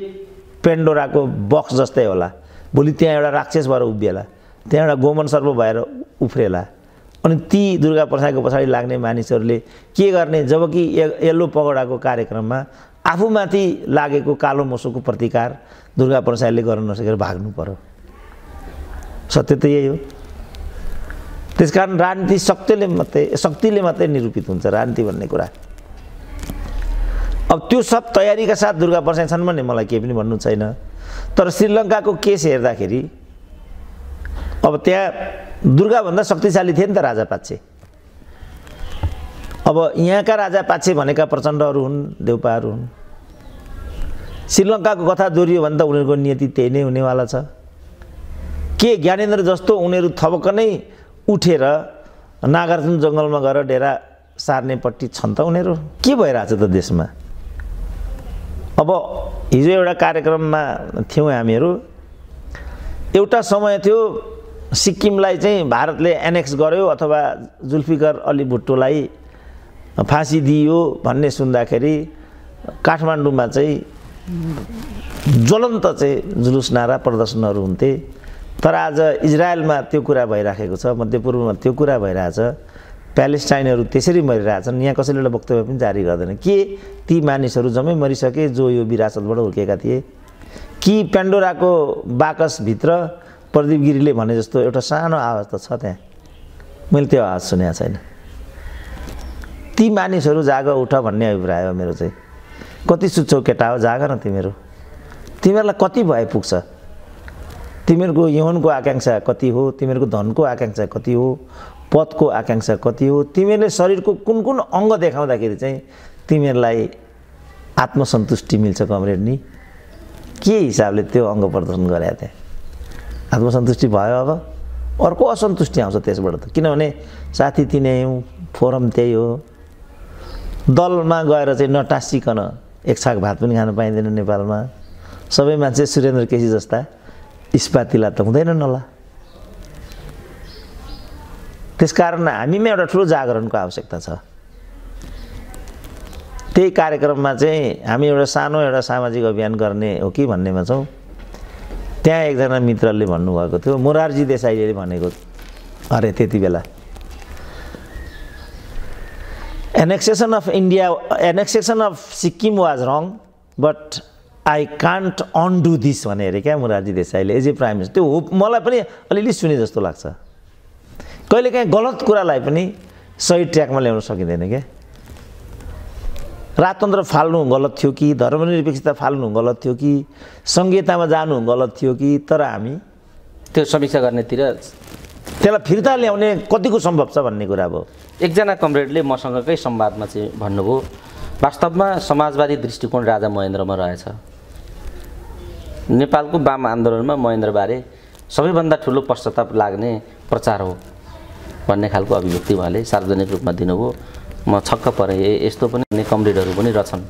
पेन्डोराको बक्स जस्तै होला। भोलि त्यहाँ एउटा राक्षस भएर उभिएला। त्यहाँ एउटा गोमन सर्प भएर उफ्रेला। अनि ती दुर्गा प्रसादको पछाडि लाग्ने मानिसहरूले के गर्ने? जबकि यल्लो पगोडाको कार्यक्रममा आफूमाथि लागेको कालो मोसोको प्रतिकार दुर्गा प्रसादले गर्न नसकेर भाग्नु पर्यो। सत्य त यही हो। त्यसकारण राजनीति शक्तिले मात्रै शक्तिले मात्रै निरूपित हुन्छ राजनीति भन्ने कुरा। अब त्यो सब तयारीका साथ दुर्गा प्रसाद छन् भने मलाई केही पनि भन्नु छैन। तर श्रीलङ्काको केस हेर्दाखेरि अब त्यहाँ दुर्गाभन्दा शक्तिशाली थिए नि त राजा पाच्छे अब यहाँका राजा पाच्छे भनेका प्रचण्डहरू हुन् देउपाहरू हुन्। श्रीलङ्काको कथा दोहोरियो भने त उनीहरूको नियति त्यही नै हुनेवाला छ। के ज्ञानेन्द्र जस्तो उनीहरू थपक्क नै उठेर नागार्जुन जङ्गलमा गएर डेरा सार्नेपट्टि छन् त उनीहरू? के भइरहेछ त देशमा? अब हिजो एउटा कार्यक्रममा थियौँ हामीहरू। एउटा समय थियो सिक्किमलाई चाहिँ भारतले एनेक्स गर्यो अथवा जुल्फिकर अली भुट्टोलाई फाँसी दियो भन्ने सुन्दाखेरि काठमाडौँमा चाहिँ ज्वलन्त चाहिँ जुलुस नारा प्रदर्शनहरू हुन्थे। तर आज इजरायलमा त्यो कुरा भइराखेको छ मध्यपूर्वमा त्यो कुरा भइरहेछ। प्यालेस्टाइनहरू त्यसरी मरिरहेछन्। यहाँ कसैले एउटा वक्तव्य पनि जारी गर्दैन। के ती मानिसहरू जम्मै मरिसके जो यो विरासतबाट हुर्केका थिए? कि पेन्डोराको बाकसभित्र प्रदीप गिरीले भने जस्तो एउटा सानो आवाज त छ त्यहाँ। मैले त्यो आवाज सुनेको छैन। ती मानिसहरू जाग उठ भन्ने अभिप्राय हो मेरो चाहिँ। कति सुत्छौ केटा हो? जाग न तिमीहरू। तिमीहरूलाई कति भए पुग्छ? तिमीहरूको यौनको आकाङ्क्षा कति हो? तिमीहरूको धनको आकाङ्क्षा कति हो? पदको आकाङ्क्षा कति हो? तिमीहरूले शरीरको कुन कुन अङ्ग देखाउँदाखेरि चाहिँ तिमीहरूलाई आत्मसन्तुष्टि मिल्छ कमरेड नि के हिसाबले त्यो अङ्ग प्रदर्शन गरेका थिए आत्मसन्तुष्टि भयो अब। अर्को असन्तुष्टि आउँछ त्यसबाट त। किनभने साथी तिनै फोरम त्यही हो। दलमा गएर चाहिँ नटाँसिकन एक छाक भात पनि खान पाइँदैन नेपालमा। सबै मान्छे सुरेन्द्र केसी जस्ता। इस्पातिला त हुँदैनन् होला त्यसकारण हामीमा एउटा ठुलो जागरणको आवश्यकता छ। त्यही कार्यक्रममा चाहिँ हामी एउटा सानो एउटा सामाजिक अभियान गर्ने हो कि भन्नेमा छौँ। त्यहाँ एकजना मित्रले भन्नुभएको थियो मोरारजी देसाईले भनेको अरे त्यति बेला। Annexation of India annexation of Sikkim was wrong but I can't undo this भने अरे क्या मुरारजी देसाईले एज ए प्राइम मिनिस्टर त्यो हो मलाई पनि अलिअलि सुने जस्तो लाग्छ। कहिलेकाहीँ गलत कुरालाई पनि सही ट्र्याकमा ल्याउन सकिँदैन क्या। राजतन्त्र फाल्नु गलत थियो कि धर्मनिरपेक्षता फाल्नु गलत थियो कि सङ्घीयतामा जानु गलत थियो कि तर हामी त्यो समीक्षा गर्नेतिर त्यसलाई फिर्ता ल्याउने कतिको सम्भव छ भन्ने कुरा अब? एकजना कमरेडले मसँगकै संवादमा चाहिँ भन्नुभयो वास्तवमा समाजवादी दृष्टिकोण राजा महेन्द्रमा रहेछ। नेपालको वाम आन्दोलनमा महेन्द्रबारे सबैभन्दा ठुलो पश्चाताप लाग्ने प्रचार हो भन्ने खालको अभिव्यक्ति उहाँले सार्वजनिक रूपमा दिनुभयो। म छक्क परेँ यस्तो पनि कमरेडहरू पनि रहेछन्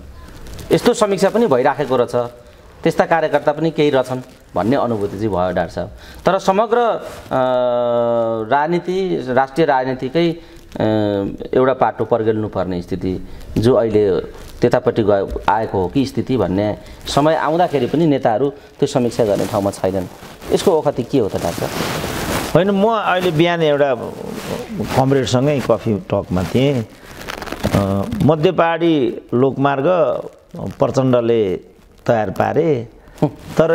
यस्तो समीक्षा पनि भइराखेको रहेछ। त्यस्ता कार्यकर्ता पनि केही रहेछन् भन्ने अनुभूति चाहिँ भयो डाक्टर साहब। तर समग्र राजनीति राष्ट्रिय राजनीतिकै एउटा पाटो पर्गेल्नु पर्ने स्थिति जो अहिले त्यतापट्टि गयो आएको हो कि स्थिति भन्ने समय आउँदाखेरि पनि नेताहरू त्यो समीक्षा गर्ने ठाउँमा छैनन्। यसको ओखति के हो त डाक्टर? होइन म अहिले बिहान एउटा कमरेडसँगै कफी टकमा थिएँ। मध्य पहाडी लोकमार्ग प्रचण्डले तयार पारे। तर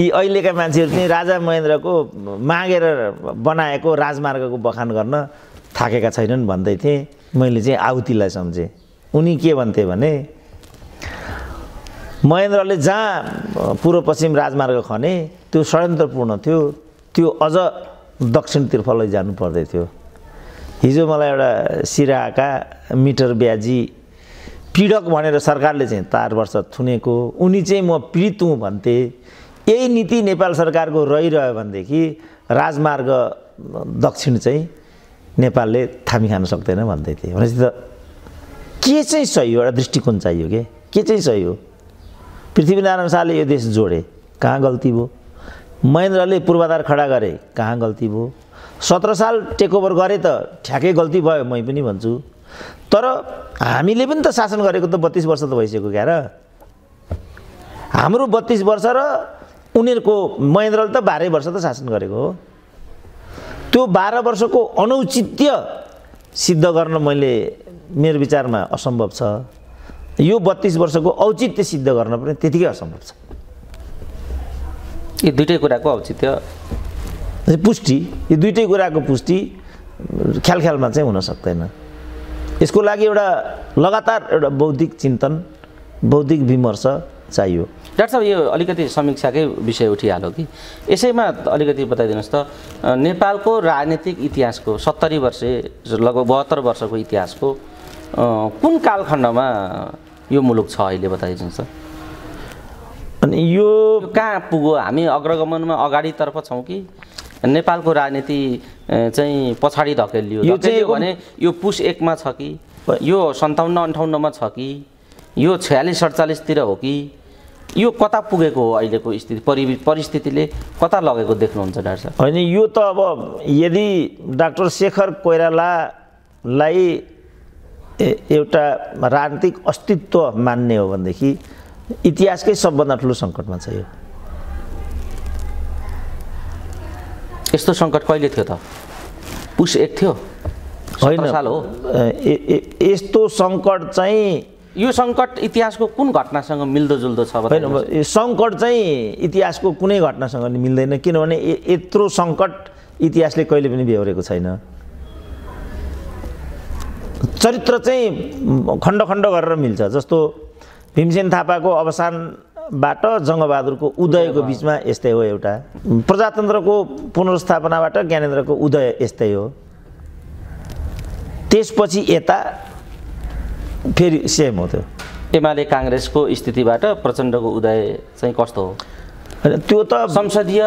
यी अहिलेका मान्छेहरू चाहिँ राजा महेन्द्रको मागेर बनाएको राजमार्गको बखान गर्न थाकेका छैनन् भन्दै थिएँ। मैले चाहिँ आउतीलाई सम्झेँ। उनी के भन्थे भने महेन्द्रले जहाँ पूर्व पश्चिम राजमार्ग खने त्यो षड्यन्त्रपूर्ण थियो। त्यो अझ दक्षिणतर्फ लैजानु पर्दै थियो। हिजो मलाई एउटा सिराका मिटर ब्याजी पीडक भनेर सरकारले चाहिँ चार वर्ष थुनेको उनी चाहिँ म पीडित हुँ भन्थे। यही नीति नेपाल सरकारको रहिरह्यो भनेदेखि राजमार्ग दक्षिण चाहिँ नेपालले थामी खान सक्दैन भन्दै थिए। भनेपछि त के चाहिँ सही हो? एउटा दृष्टिकोण चाहियो के? के चाहिँ सही हो? पृथ्वीनारायण शाहले यो देश जोडे कहाँ गल्ती भयो? महेन्द्रले पूर्वाधार खडा गरे कहाँ गल्ती भयो? सत्र साल टेकओभर गरे त ठ्याक्कै गल्ती भयो मै पनि भन्छु। तर हामीले पनि त शासन गरेको त बत्तिस वर्ष त भइसक्यो क्या र हाम्रो बत्तिस वर्ष र उनीहरूको महेन्द्रले त बाह्रै वर्ष त शासन गरेको हो। त्यो बाह्र वर्षको अनौचित्य सिद्ध गर्न मैले मेरो विचारमा असम्भव छ। यो बत्तिस वर्षको औचित्य सिद्ध गर्न पनि त्यतिकै असम्भव छ। यी दुइटै कुराको औचित्य? पुष्टि यो दुइटै कुराको पुष्टि ख्याल ख्यालमा चाहिँ हुन सक्दैन। यसको लागि एउटा लगातार एउटा बौद्धिक चिन्तन बौद्धिक विमर्श चाहियो। डाक्टर साहब यो अलिकति समीक्षाकै विषय उठिहाल्यो कि। यसैमा अलिकति बताइदिनुहोस् त नेपालको राजनीतिक इतिहासको सत्तरी वर्ष लगभग बहत्तर वर्षको इतिहासको कुन कालखण्डमा यो मुलुक छ अहिले बताइदिनुहोस् त? अनि यो कहाँ पुग्यो? हामी अग्रगमनमा अगाडितर्फ छौँ कि? नेपालको राजनीति चाहिँ पछाडि धकेलियो। यो चाहिँ भने यो पुस एकमा छ कि? यो सन्ताउन्न अन्ठाउन्नमा छ कि? यो छयालिस सडचालिसतिर हो कि? यो कता पुगेको हो अहिलेको स्थिति? परि परिस्थितिले कता लगेको देख्नुहुन्छ डाक्टर साहब? होइन यो त अब यदि डाक्टर शेखर कोइरालालाई एउटा राजनीतिक अस्तित्व मान्ने हो भनेदेखि इतिहासकै सबभन्दा ठुलो सङ्कटमा छ यो। यस्तो सङ्कट कहिले थियो त? पुस एक थियो? होइन। साल हो? यस्तो सङ्कट चाहिँ यो सङ्कट इतिहासको कुन घटनासँग मिल्दोजुल्दो छ होइन सङ्कट चाहिँ इतिहासको कुनै घटनासँग नि मिल्दैन किनभने यत्रो सङ्कट इतिहासले कहिले पनि बेहोरेको छैन। चरित्र चाहिँ खण्ड खण्ड गरेर मिल्छ जस्तो भीमसेन थापाको अवसानबाट जङ्गबहादुरको उदयको बिचमा यस्तै हो एउटा। प्रजातन्त्रको पुनर्स्थापनाबाट ज्ञानेन्द्रको उदय यस्तै हो। त्यसपछि यता फेरि सेम हो त्यो। एमाले काङ्ग्रेसको स्थितिबाट प्रचण्डको उदय चाहिँ कस्तो हो? त्यो त संसदीय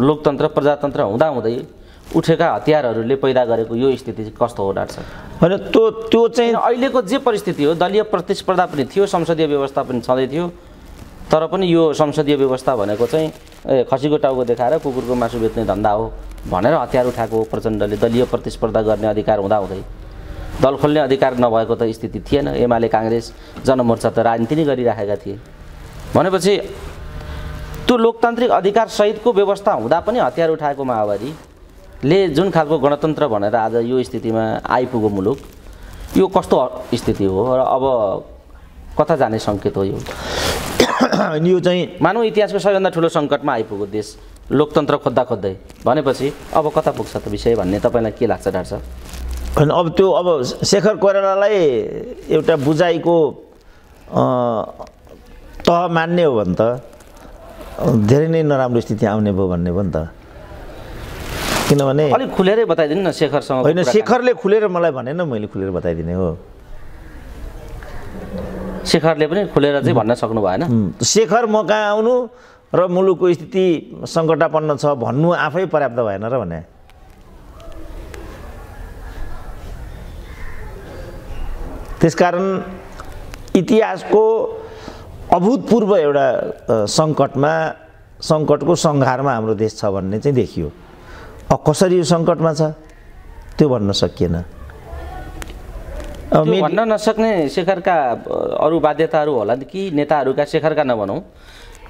लोकतन्त्र प्रजातन्त्र हुँदाहुँदै उठेका हतियारहरूले पैदा गरेको यो स्थिति चाहिँ कस्तो हो डाक्टर होइन त्यो त्यो चाहिँ अहिलेको जे परिस्थिति हो दलीय प्रतिस्पर्धा पनि थियो संसदीय व्यवस्था पनि छँदै थियो तर पनि यो संसदीय व्यवस्था भनेको चाहिँ ए खसीको टाउको देखाएर कुकुरको मासु बेच्ने धन्दा हो भनेर हतियार उठाएको प्रचण्डले दलीय प्रतिस्पर्धा गर्ने अधिकार हुँदाहुँदै। दल खोल्ने अधिकार नभएको त स्थिति थिएन। एमाले काङ्ग्रेस जनमोर्चा त राजनीति नै गरिराखेका थिए। भनेपछि त्यो लोकतान्त्रिक अधिकार सहितको व्यवस्था हुँदा पनि हतियार उठाएको माओवादीले जुन खालको गणतन्त्र भनेर आज यो स्थितिमा आइपुग्यो मुलुक यो कस्तो स्थिति हो र अब कता जाने सङ्केत हो यो? यो चाहिँ मानव इतिहासको सबैभन्दा ठुलो सङ्कटमा आइपुग्यो देश लोकतन्त्र खोज्दा खोज्दै भनेपछि अब कता पुग्छ त विषय भन्ने तपाईँलाई के लाग्छ डाक्टर साहब? होइन अब त्यो अब शेखर कोइरालालाई एउटा बुझाइको तह मान्ने हो भने त धेरै नै नराम्रो स्थिति आउने भयो भन्ने भयो नि त। किनभने अलिक खुलेरै बताइदिनु न शेखरसँग होइन शेखरले खुलेर मलाई भनेन मैले खुलेर बताइदिने हो। शेखरले पनि खुलेर चाहिँ भन्न सक्नु भएन। शेखर म कहाँ आउनु र मुलुकको स्थिति सङ्कटापन्न छ भन्नु आफै पर्याप्त भएन र भने। त्यसकारण इतिहासको अभूतपूर्व एउटा सङ्कटमा सङ्कटको सङ्घारमा हाम्रो देश छ भन्ने चाहिँ देखियो। अब कसरी यो सङ्कटमा छ? त्यो भन्न सकिएन। भन्न नसक्ने शेखरका अरू बाध्यताहरू होला कि नेताहरूका शेखरका नभनौँ।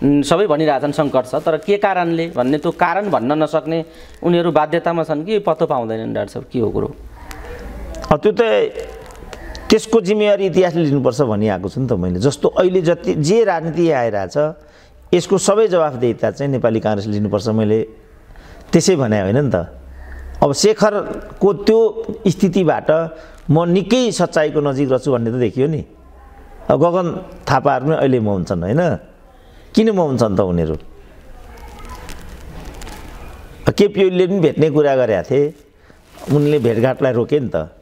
सबै भनिरहेछन् सङ्कट छ तर के कारणले भन्ने त्यो कारण भन्न नसक्ने उनीहरू बाध्यतामा छन् कि पत्तो पाउँदैनन् डाक्टर साहब के हो कुरो? त्यो त त्यसको जिम्मेवारी इतिहासले लिनुपर्छ भनिआएको छु नि त मैले। जस्तो अहिले जति जे राजनीति आइरहेछ यसको सबै जवाफदेहिता चाहिँ नेपाली काङ्ग्रेसले लिनुपर्छ मैले। त्यसै भने होइन नि त। अब शेखरको त्यो स्थितिबाट म निकै सच्चाइको नजिक रहेछु भन्ने त देखियो नि। अब गगन थापाहरू पनि अहिले मौन्छन् होइन। किन मौन्छन् त उनीहरू? केपी ओलीले पनि भेट्ने कुरा गरेका थिए। उनले भेटघाटलाई रोके नि त।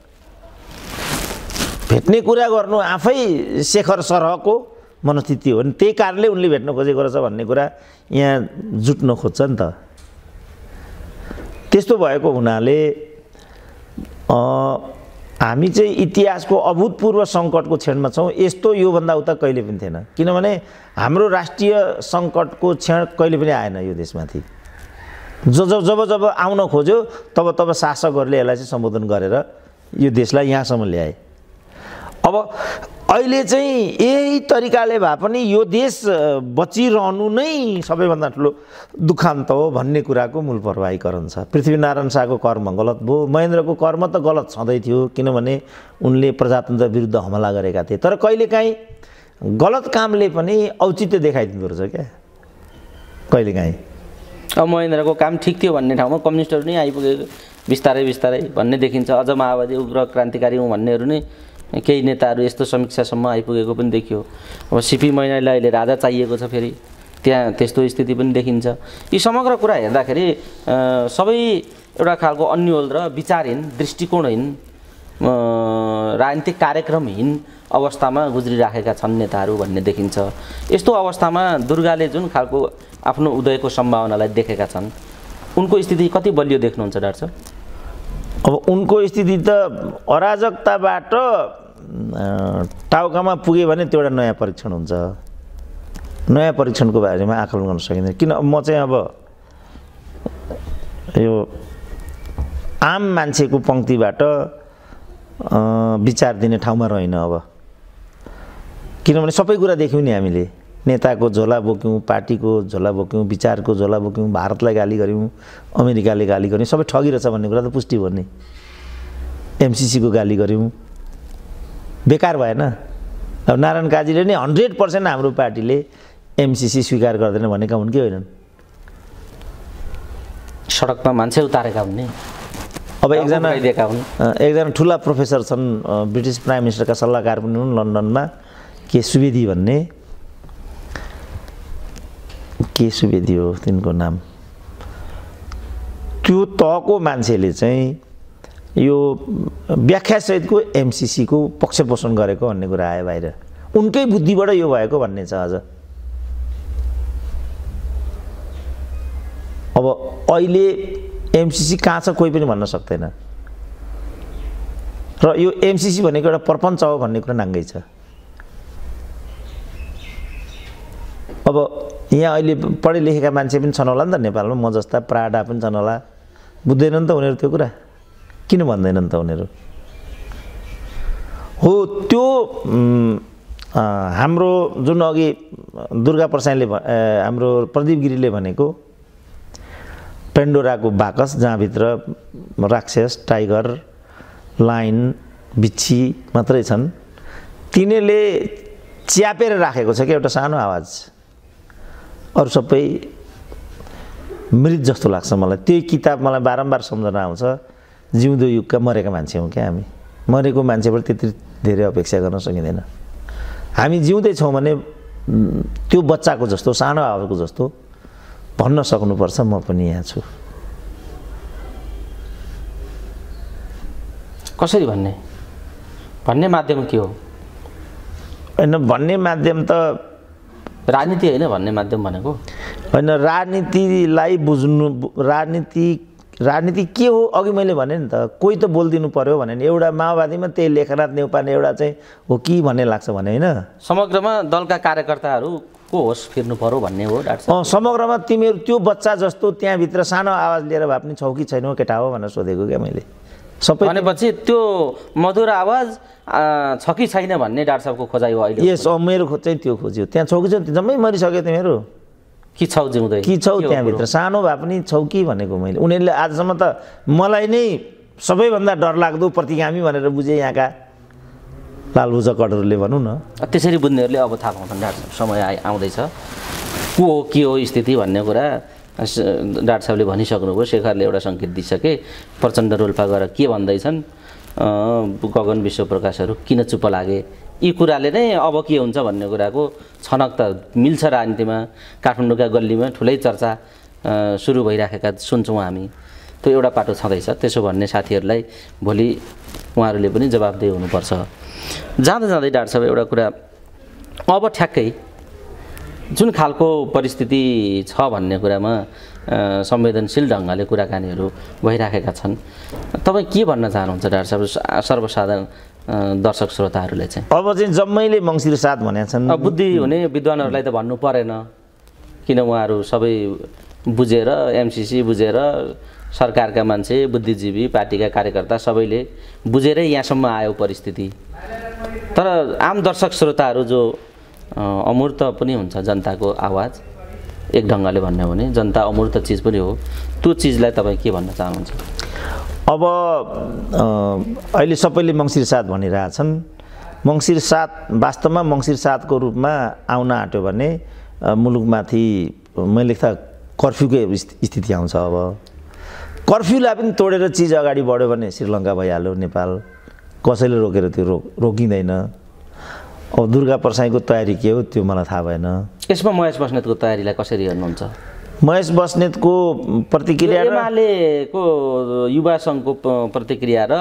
भेट्ने कुरा गर्नु आफै शेखर सरहको मनस्थिति हो। नि त्यही कारणले उनले भेट्न खोजेको रहेछ भन्ने कुरा यहाँ जुट्न खोज्छ नि त। त्यस्तो भएको हुनाले हामी चाहिँ इतिहासको अभूतपूर्व सङ्कटको क्षणमा छौँ। यस्तो योभन्दा उता कहिले पनि थिएन। किनभने हाम्रो राष्ट्रिय सङ्कटको क्षण कहिले पनि आएन यो देशमाथि। ज जब जब जब आउन खोज्यो तब तब शासकहरूले यसलाई चाहिँ सम्बोधन गरेर यो देशलाई यहाँसम्म ल्याए। अब अहिले चाहिँ यही तरिकाले भए पनि यो देश बचिरहनु नै सबैभन्दा ठुलो दुखान्त हो भन्ने कुराको मूल प्रवाहीकरण छ। पृथ्वीनारायण शाहको कर्म गलत भयो। महेन्द्रको कर्म त गलत छँदै थियो किनभने उनले प्रजातन्त्र विरुद्ध हमला गरेका थिए। तर कहिलेकाहीँ गलत कामले पनि औचित्य देखाइदिँदो रहेछ क्या? कहिलेकाहीँ? अब महेन्द्रको काम ठिक थियो भन्ने ठाउँमा कम्युनिस्टहरू नै आइपुगेको बिस्तारै बिस्तारै भन्ने देखिन्छ। अझ माओवादी उग्र क्रान्तिकारी हुँ भन्नेहरू नै केही नेताहरू यस्तो समीक्षासम्म आइपुगेको पनि देखियो। अब सिपी मैनालीलाई अहिले राजा चाहिएको छ फेरि। त्यहाँ त्यस्तो स्थिति पनि देखिन्छ। यी समग्र कुरा हेर्दाखेरि सबै एउटा खालको अन्यल र विचारहीन दृष्टिकोणहीन राजनीतिक कार्यक्रमहीन अवस्थामा गुज्रिराखेका छन् नेताहरू भन्ने देखिन्छ। यस्तो अवस्थामा दुर्गाले जुन खालको आफ्नो उदयको सम्भावनालाई देखेका छन् उनको स्थिति कति बलियो देख्नुहुन्छ डाक्टर अब उनको स्थिति त अराजकताबाट टाउकामा पुग्यो भने त्यो एउटा नयाँ परीक्षण हुन्छ। नयाँ परीक्षणको बारेमा आकलन गर्न सकिँदैन। किन म चाहिँ अब यो आम मान्छेको पङ्क्तिबाट विचार दिने ठाउँमा रहेन अब। किनभने सबै कुरा देख्यौँ नि हामीले। नेताको झोला बोक्यौँ पार्टीको झोला बोक्यौँ विचारको झोला बोक्यौँ भारतलाई गाली गऱ्यौँ अमेरिकाले गाली गऱ्यौँ सबै ठगी रहेछ भन्ने कुरा त पुष्टि भयो नि एमसिसीको गाली गऱ्यौँ। बेकार भएन। अब नारायण काजीले नै हन्ड्रेड पर्सेन्ट हाम्रो पार्टीले एमसिसी स्वीकार गर्दैन भनेका हुन् कि होइनन्? सडकमा मान्छे उतारेका हुन् अब एकजना एकजना ठुला प्रोफेसर छन् ब्रिटिस प्राइम मिनिस्टरका सल्लाहकार पनि हुन् लन्डनमा के सुवेदी भन्ने। के सुवेदी हो तिनको नाम? त्यो तहको मान्छेले चाहिँ यो व्याख्यासहितको एमसिसीको पक्ष पोषण गरेको भन्ने कुरा आयो बाहिर। उनकै बुद्धिबाट यो भएको भन्ने छ अझ अब अहिले एमसिसी कहाँ छ कोही पनि भन्न सक्दैन। र यो एमसिसी भनेको एउटा प्रपञ्च हो भन्ने कुरा नाङ्गै छ। अब यहाँ अहिले पढे लेखेका मान्छे पनि छन् होला नि त नेपालमा। म जस्ता प्राडा पनि छन् होला। बुझ्दैनन् त उनीहरू त्यो कुरा। किन भन्दैनन् त उनीहरू? हो त्यो हाम्रो जुन अघि दुर्गा प्रसाईले हाम्रो प्रदीप गिरीले भनेको पेन्डोराको बाकस जहाँभित्र राक्षस टाइगर लाइन बिच्छी मात्रै छन् तिनीहरूले च्यापेर राखेको छ कि एउटा सानो आवाज। अरू सबै मृत जस्तो लाग्छ मलाई। त्यही किताब मलाई बारम्बार सम्झना आउँछ जिउँदो युगका मरेका मान्छे हौँ क्या हामी। मरेको मान्छेबाट त्यति धेरै अपेक्षा गर्न सकिँदैन। हामी जिउँदै छौँ भने त्यो बच्चाको जस्तो सानो आवाजको जस्तो भन्न सक्नुपर्छ म पनि यहाँ छु। कसरी भन्ने? भन्ने माध्यम के हो? होइन भन्ने माध्यम त राजनीति होइन भन्ने माध्यम भनेको? होइन राजनीतिलाई बुझ्नु राजनीति राजनीति के हो? अघि मैले भने नि त कोही त बोलिदिनु पर्यो भने नि एउटा माओवादीमा त्यही लेखनाथ नेउपाने एउटा चाहिँ हो कि भन्ने लाग्छ भने होइन? समग्रमा दलका कार्यकर्ताहरू को होस् फिर्नु पर्यो भन्ने हो डाक्टर समग्रमा तिमीहरू त्यो बच्चा जस्तो त्यहाँभित्र सानो आवाज लिएर भए पनि छौ कि छैनौ केटा हो भनेर सोधेको क्या मैले। सबै भनेपछि त्यो मधुर आवाज छ कि छैन भन्ने डाक्टर साहबको खोजाइ हो अहिले। यस मेरो खोज चाहिँ त्यो खोज्यो त्यहाँ छौ कि छैन? जम्मै मरिसक्यो तिमीहरू। कि छौ जिउँदै? कि छौ त्यहाँभित्र? सानो भए पनि छौ कि भनेको मैले। उनीहरूले आजसम्म त मलाई नै सबैभन्दा डरलाग्दो प्रतिगामी भनेर बुझे यहाँका लालबुजा कडहरूले भनौँ न। त्यसरी बुझ्नेहरूले अब थाहा पाउँछन् डाक्टर समय आइ आउँदैछ। को हो के हो स्थिति भन्ने कुरा डाक्टर साहबले भनिसक्नुभयो शेखरले एउटा सङ्केत दिइसके प्रचण्ड रोल्पा गएर के भन्दैछन्? गगन विश्वप्रकाशहरू किन चुप लागे? यी कुराले नै अब के हुन्छ भन्ने कुराको छनक त मिल्छ राजनीतिमा काठमाडौँका गल्लीमा ठुलै चर्चा सुरु भइराखेका सुन्छौँ हामी। त्यो एउटा पाटो छँदैछ त्यसो भन्ने साथीहरूलाई भोलि उहाँहरूले पनि जवाबदेही हुनुपर्छ। जाँदा जाँदै डाक्टर साहब एउटा कुरा अब ठ्याक्कै जुन खालको परिस्थिति छ भन्ने कुरामा संवेदनशील ढङ्गले कुराकानीहरू भइराखेका छन्। तपाईँ के भन्न चाहनुहुन्छ डाक्टर साहब सर्वसाधारण दर्शक श्रोताहरूले चाहिँ? अब चाहिँ जम्मैले मङ्सिर सात भनेका छन्। अब बुद्धि हुने विद्वानहरूलाई त भन्नु परेन। किन उहाँहरू सबै बुझेर एमसिसी बुझेर सरकारका मान्छे बुद्धिजीवी पार्टीका कार्यकर्ता सबैले बुझेरै यहाँसम्म आयो परिस्थिति। तर आम दर्शक श्रोताहरू जो अमूर्त पनि हुन्छ जनताको आवाज एक ढङ्गले भन्यो भने। जनता अमूर्त चिज पनि हो। त्यो चिजलाई तपाईँ के भन्न चाहनुहुन्छ? अब अहिले सबैले मङ्सिर सात भनिरहेछन्। मङ्सिर सात वास्तवमा मङ्सिर सातको रूपमा आउन आँट्यो भने मुलुकमाथि मैले त कर्फ्यूकै स्थ- स्थिति आउँछ अब। कर्फ्यूलाई पनि तोडेर चिज अगाडि बढ्यो भने श्रीलङ्का भइहाल्यो नेपाल। कसैले रोकेर त्यो रो रोकिँदैन। अब दुर्गा प्रसाईको तयारी के हो त्यो मलाई थाहा भएन। यसमा महेश बस्नेतको तयारीलाई कसरी हेर्नुहुन्छ? महेश बस्नेतको प्रतिक्रिया एमालेको युवा सङ्घको प्रतिक्रिया र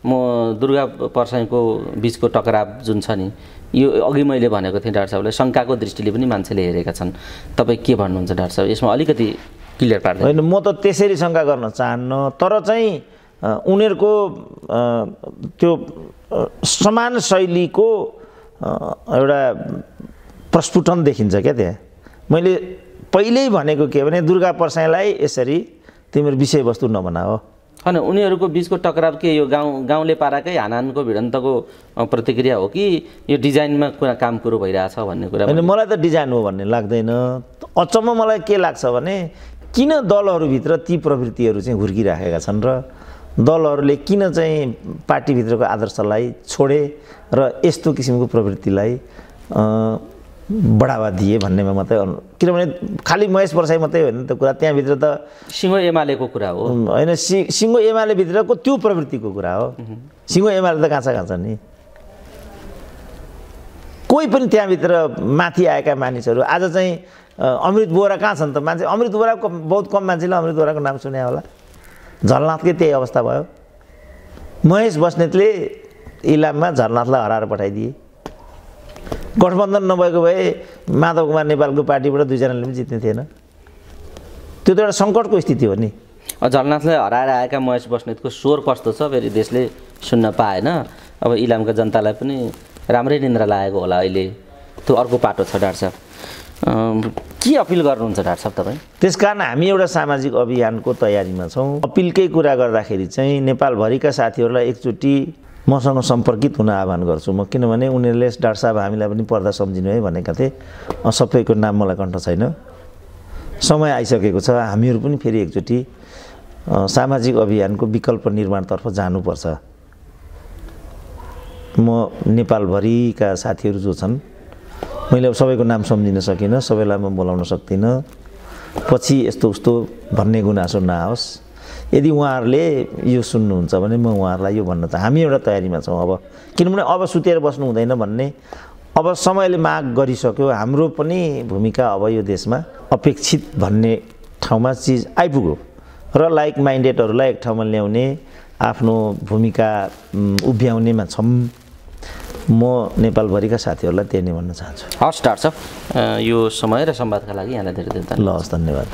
म दुर्गा पर्साईको बिचको टकराव जुन छ नि यो अघि मैले भनेको थिएँ डाक्टर साहबलाई शङ्काको दृष्टिले पनि मान्छेले हेरेका छन्। तपाईँ के भन्नुहुन्छ डाक्टर साहब? यसमा अलिकति क्लियर पार्दै होइन म त त्यसरी शङ्का गर्न चाहन्न तर चाहिँ उनीहरूको त्यो समान शैलीको एउटा प्रस्फुटन देखिन्छ क्या त्यहाँ। मैले पहिल्यै भनेको के भने दुर्गा पर्साईलाई यसरी तिम्रो विषयवस्तु नबना हो होइन उनीहरूको बिचको टकराव के यो गाउँ गाउँले पाराकै हानानको भिडन्तको प्रतिक्रिया हो कि यो डिजाइनमा कुरा काम कुरो भइरहेछ भन्ने कुरा होइन मलाई त डिजाइन हो भन्ने लाग्दैन। अचम्म मलाई के लाग्छ भने किन दलहरूभित्र ती प्रवृत्तिहरू चाहिँ हुर्किराखेका छन् र दलहरूले किन चाहिँ पार्टीभित्रको आदर्शलाई छोडे र यस्तो किसिमको प्रवृत्तिलाई बढावा दिए भन्नेमा मात्रै किनभने खालि महेश प्रसाई मात्रै होइन त कुरा त्यहाँभित्र त सिंह एमालेको कुरा हो। होइन सि सिङ्गो एमाले भित्रको त्यो प्रवृत्तिको कुरा हो। सिङ्गो एमाले त काँचा काँचा नि? कोही पनि त्यहाँभित्र माथि आएका मानिसहरू आज चाहिँ अमृत बोरा कहाँ छन् त मान्छे? अमृत बोराको बहुत कम मान्छेले अमृत बोराको नाम सुने होला। झलनाथकै त्यही अवस्था भयो। महेश बस्नेतले इलाममा झलनाथलाई हराएर पठाइदिए। गठबन्धन नभएको भए माधव कुमार नेपालको पार्टीबाट दुईजनाले पनि जित्ने थिएन। त्यो त एउटा सङ्कटको स्थिति हो नि। झलनाथलाई हराएर आएका महेश बस्नेतको स्वर कस्तो छ फेरि देशले सुन्न पाएन। अब इलामका जनतालाई पनि राम्रै निन्द्रा लागेको होला अहिले। त्यो अर्को पाटो छ डाक्टर के अपिल गर्नुहुन्छ डाक्टर साहब तपाईँ? त्यस कारण हामी एउटा सामाजिक अभियानको तयारीमा छौँ। अपिलकै कुरा गर्दाखेरि चाहिँ नेपालभरिका साथीहरूलाई एकचोटि मसँग सम्पर्कित हुन आह्वान गर्छु म किनभने उनीहरूले डाक्टर साहब हामीलाई पनि पर्दा सम्झिनु है भनेका थिए। सबैको नाम मलाई कण्ठ छैन। समय आइसकेको छ हामीहरू पनि फेरि एकचोटि सामाजिक अभियानको विकल्प निर्माणतर्फ जानुपर्छ। म नेपालभरिका साथीहरू जो छन् मैले अब सबैको नाम सम्झिन सकिनँ सबैलाई म बोलाउन सक्दिनँ। पछि यस्तो उस्तो भन्ने गुनासो नआओस्। यदि उहाँहरूले यो सुन्नुहुन्छ भने म उहाँहरूलाई यो भन्न चाहन्छु हामी एउटा तयारीमा छौँ। अब किनभने अब सुतेर बस्नु हुँदैन भन्ने अब समयले माग गरिसक्यो। हाम्रो पनि भूमिका अब यो देशमा अपेक्षित भन्ने ठाउँमा चिज आइपुग्यो। र लाइक माइन्डेडहरूलाई एक ठाउँमा ल्याउने आफ्नो भूमिका उभ्याउनेमा छौँ म नेपालभरिका साथीहरूलाई त्यही नै भन्न चाहन्छु। हस् डाक्टर यो समय र संवादका लागि यहाँलाई धेरै धेरै धन्यवाद। ल हस् धन्यवाद।